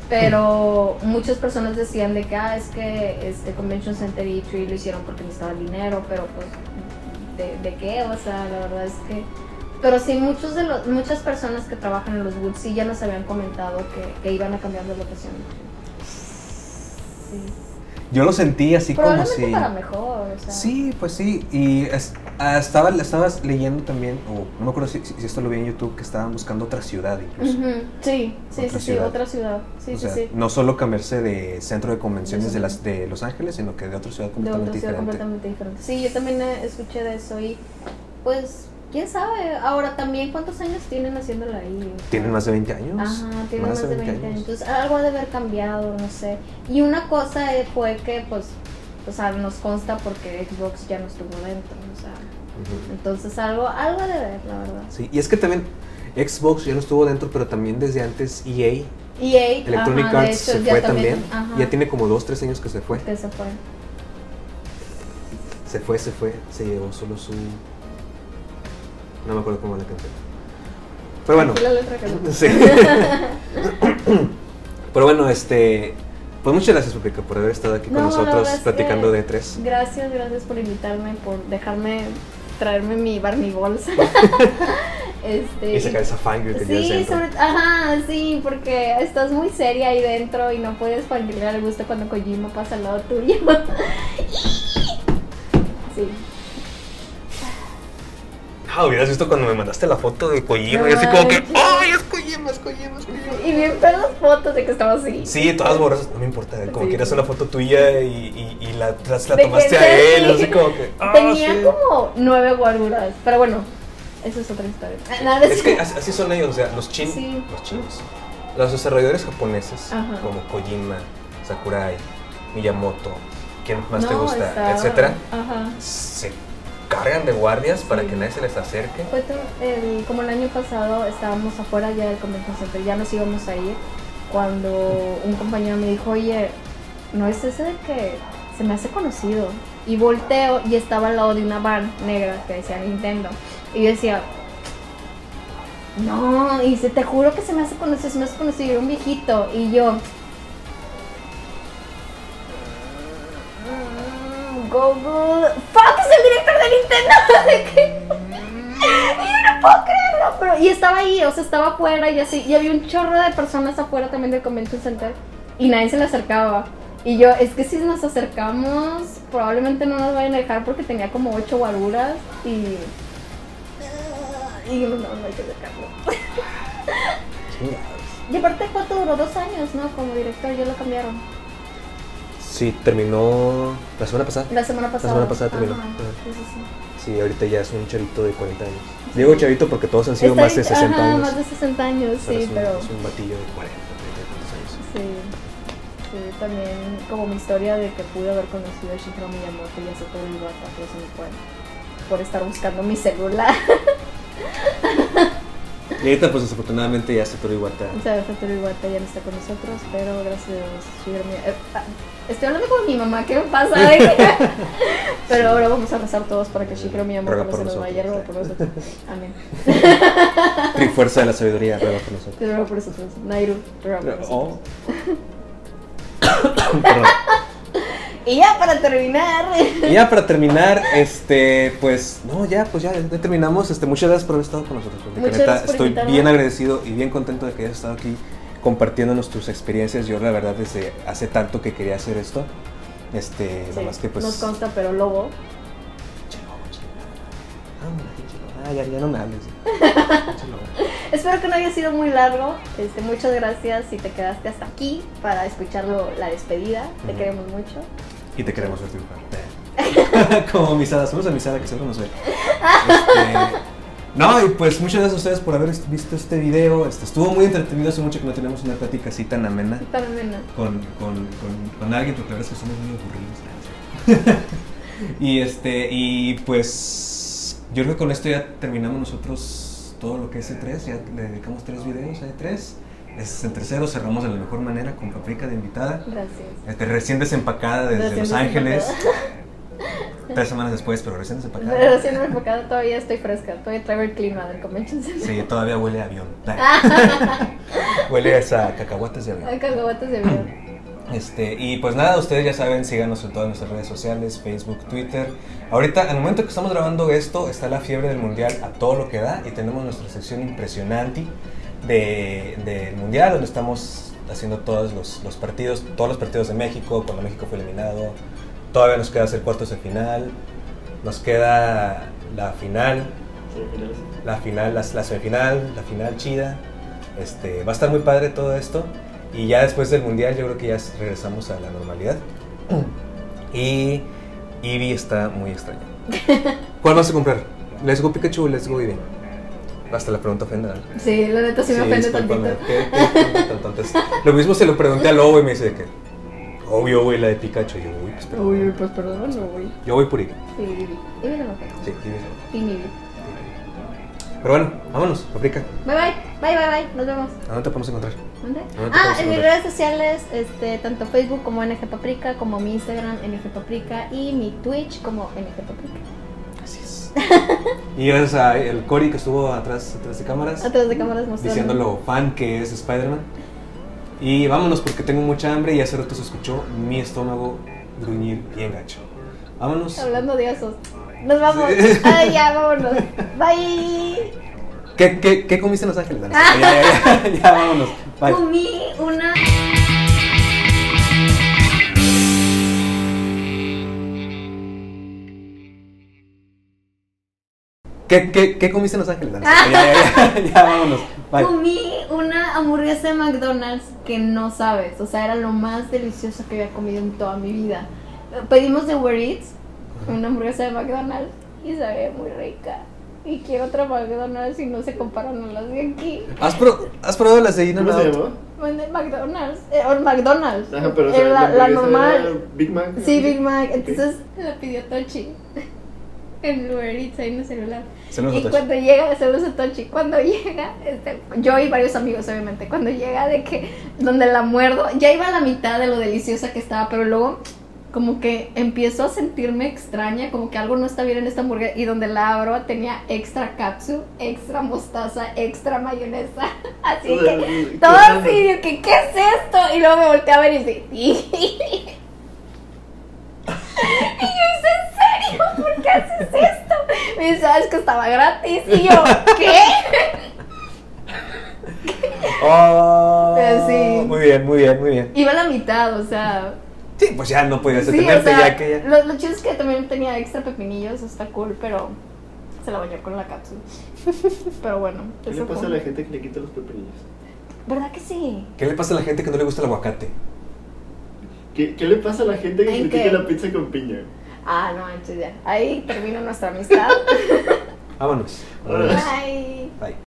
Pero muchas personas decían de que, ah, es que este Convention Center y Tree lo hicieron porque necesitaban dinero, pero pues, ¿de, de qué? O sea, la verdad es que... Pero sí, muchos de los, muchas personas que trabajan en los booths sí ya nos habían comentado que, que iban a cambiar de locación. Sí. Yo lo sentí así como si... para mejor, o sea. Sí, pues sí. Y es- ah, estaba, estabas leyendo también, o no me acuerdo si, si esto lo vi en YouTube, que estaban buscando otra ciudad incluso. Sí, sí, Otra sí, sí, otra ciudad. Sí, o sí, sea, sí. no solo cambiarse de centro de convenciones Sí. de, las, de Los Ángeles, sino que de otra ciudad de completamente otra ciudad diferente. completamente diferente. Sí, yo también eh, escuché de eso y pues, quién sabe. Ahora también, ¿cuántos años tienen haciéndolo ahí? Tienen más de 20 años. Ajá, tienen más, de 20 años. Entonces, algo ha de haber cambiado, no sé. Y una cosa eh, fue que, pues, o sea, nos consta porque Xbox ya no estuvo dentro, o sea. Entonces, algo, algo ha de ver, la verdad. Sí, y es que también Xbox ya no estuvo dentro, pero también desde antes EA, EA, Electronic ajá, Arts, hecho, se fue también. ajá, Ya tiene como 2, 3 años que se fue. que se fue. Se fue, se fue, se llevó solo su... No me acuerdo cómo la canción. Pero bueno. Aquí la letra que no. Sí. Pero bueno, este... Pues muchas gracias, Pepe, por haber estado aquí con No, nosotros platicando de tres. Gracias, gracias por invitarme, por dejarme traerme mi Barney bolsa. este, Y sacar esa fangirl que Sí, sobre, ajá, sí, porque estás muy seria ahí dentro y no puedes fangirlear al gusto cuando Kojima pasa al lado tuyo. sí. Ah, hubieras visto cuando me mandaste la foto de Kojima y así como que... ¡Ay, es Kojima, es Kojima, es Kojima! Y bien pedas fotos de que estaba así. Sí, todas borrosas, no me importa. Como Sí. quieras una foto tuya y, y, y la, la, tomaste que a él, sí. así como que. ah, Tenía sí. como nueve guaruras, pero bueno, eso es otra historia. Nada, Es que así, son ellos, o sea, los chinos. Sí. Los chinos. Los desarrolladores japoneses, Ajá. como Kojima, Sakurai, Miyamoto, ¿quién más te gusta? estaba- Etcétera. Ajá. Se cargan de guardias para Sí. que nadie se les acerque. Fue to- el- como el año pasado estábamos afuera ya del Convention Center, ya nos íbamos a ir, cuando un compañero me dijo, oye, no es ese de que se me hace conocido. Y volteo y estaba al lado de una van negra que decía Nintendo. Y yo decía, no, y dice, te juro que se me hace conocido, se me hace conocido, era un viejito. Y yo, Google, fuck, es el director de Nintendo. ¿De qué? Y yo no puedo creerlo, pero y estaba ahí, o sea, estaba afuera y así, y había un chorro de personas afuera también del Convention Center y nadie se le acercaba. Y yo, es que si nos acercamos, probablemente no nos vayan a dejar porque tenía como ocho guaruras y. Y no, no hay que acercarlo. Y aparte, ¿cuánto duró? Dos años, ¿no? Como director, ya lo cambiaron. Sí, terminó la semana pasada. La semana pasada. semana pasada terminó. Ajá, Ajá. sí, sí, ahorita ya es un chavito de 40 años. Digo chavito porque todos han sido Está más de ahí- 60 ajá, años. más de 60 años, sí, es un, pero. es un batillo de 40, 30 y tantos años. Sí, sí, también como mi historia de que pude haber conocido a Shigeru Miyamoto y todo el Iwata, se me fue por estar buscando mi celular. Y ahorita, pues desafortunadamente ya Satoru Iwata. O sea, Satoru Iwata ya no está con nosotros, pero gracias a Dios, Shigeru Miyamoto. eh, ah, estoy hablando con mi mamá, ¿qué me pasa? pero ahora vamos a rezar todos para que Shigeru Miyamoto Ruega no se nos vaya, ruega por nosotros. Amén. Trifuerza de la sabiduría, ruega por nosotros. Ruega por nosotros. Nairu, ruega por nosotros. Oh. Y ya para terminar. Y ya para terminar, este, pues, no, ya, pues ya, ya terminamos. Este, muchas gracias por haber estado con nosotros. Muchas neta, gracias por estoy invitarme. bien agradecido y bien contento de que hayas estado aquí compartiéndonos tus experiencias. Yo, la verdad, desde hace tanto que quería hacer esto. Este, Sí, nada más que pues. Nos consta, pero lobo. Ah, ya, ya no me hables. Espero que no haya sido muy largo. Este, muchas gracias si te quedaste hasta aquí para escucharlo la despedida. Te queremos mucho. Y te queremos ver. Como Misada, somos a Misada que seguro nos ve. Este, no, y pues muchas gracias a ustedes por haber visto este video. Este, estuvo muy entretenido, hace mucho que no tenemos una plática así tan amena Tan amena. con, con, con, con alguien, porque la verdad es que somos muy aburridos. y este, y pues yo creo que con esto ya terminamos nosotros todo lo que es E3, ya le dedicamos tres videos a E3. Es el tercero, cerramos de la mejor manera con Paprika de invitada. Gracias. Este, recién desempacada desde Los Ángeles. desempacada. Tres semanas después, pero recién desempacada. Pero recién enfocada todavía estoy fresca. Todavía traigo el clima del convention center. Sí, todavía huele a avión. huele a esa cacahuates de avión. Cacahuates de avión. Este, y pues nada, ustedes ya saben, síganos en todas nuestras redes sociales, Facebook, Twitter. Ahorita, en el momento que estamos grabando esto, está la fiebre del mundial a todo lo que da y tenemos nuestra sección impresionante de- del mundial, donde estamos haciendo todos los, los partidos, todos los partidos de México, cuando México fue eliminado. Todavía nos queda hacer cuartos de final, nos queda la final, Sí, la final, la, la semifinal, la final chida. Este, va a estar muy padre todo esto. Y ya después del mundial yo creo que ya regresamos a la normalidad. Y Eevee está muy extraña. ¿Cuál vas a comprar? ¿Let's Go Pikachu o Let's Go Eevee? Hasta la pregunta ofende. Sí, la neta sí me ofende discúlpame, tantito. ¿qué- qué es? Lo mismo se lo pregunté a Lobo y me dice de que obvio, güey, la de Pikachu. Yo, uy, pues, perdón. Uy, pues perdón, no, güey. Yo voy por Eevee. Sí, Vivi. Vivi no me ofende. Sí, Eevee. Pero bueno, vámonos, Paprika. Bye bye, bye bye bye, nos vemos. ¿A dónde te podemos encontrar? ¿Dónde? ¿Dónde te Ah, en mis redes sociales, este, tanto Facebook como NG Paprika, como mi Instagram NG Paprika y mi Twitch como NG Paprika. Así es. y gracias a el Cory que estuvo atrás, atrás de cámaras. Atrás de cámaras mostrando. diciendo lo fan que es Spider-Man. Y vámonos porque tengo mucha hambre y hace rato se escuchó mi estómago gruñir bien gacho. Vámonos. Hablando de osos. Nos vamos. Sí. Ay, ya, vámonos. Bye. ¿Qué, qué, qué comiste en Los Ángeles? Ya, ya, ya, ya, vámonos. Bye. Comí ¿Qué, qué, qué comiste en Los Ángeles? Dani? Ya, ya, ya, ya, vámonos. Bye. Comí una hamburguesa de McDonald's que no sabes. O sea, era lo más delicioso que había comido en toda mi vida. Pedimos de Uber Eats una hamburguesa de McDonald's y sabía muy rica. Y quiero otra McDonald's y no se comparan a las de aquí. ¿Has, pro- ¿Has probado las de ¿Cómo and se llamó? McDonald's. Eh, o McDonald's. Ajá, pero o sea, la, la era normal. Big Mac. Sí, Big Mac. Entonces la pidió Tochi. En Uber Eats, ahí en el celular. Saludos a y Tochi. cuando llega, saludos a Tochi. Cuando llega, este, yo y varios amigos, obviamente. Cuando llega de que, donde la muerdo, ya iba a la mitad de lo deliciosa que estaba, pero luego, como que empiezo a sentirme extraña, como que algo no está bien en esta hamburguesa. Y donde la abro, tenía extra katsu, extra mostaza, extra mayonesa. Así que, ¿qué todo así, de que, ¿qué es esto? Y luego me volteé a ver y dice, Y yo, ¿es en serio? ¿Por qué haces esto? Me dice, "Ah, es que estaba gratis. Y yo, ¿qué? Oh, sí. Muy bien, muy bien, muy bien. Iba a la mitad, o sea. Sí, pues ya no podías Sí, o detenerte sea, ya que ya. Lo, lo chido es que también tenía extra pepinillos, está cool, pero se la bañó con la cápsula. Pero bueno, ¿Qué le pasa fue- a la gente que le quita los pepinillos? ¿Verdad que sí? ¿Qué le pasa a la gente que no le gusta el aguacate? ¿Qué, qué le pasa a la gente que ¿En critica qué? la pizza con piña? Ah, no, manches ya. Ahí termina nuestra amistad. Vámonos. Vámonos. Bye. Bye.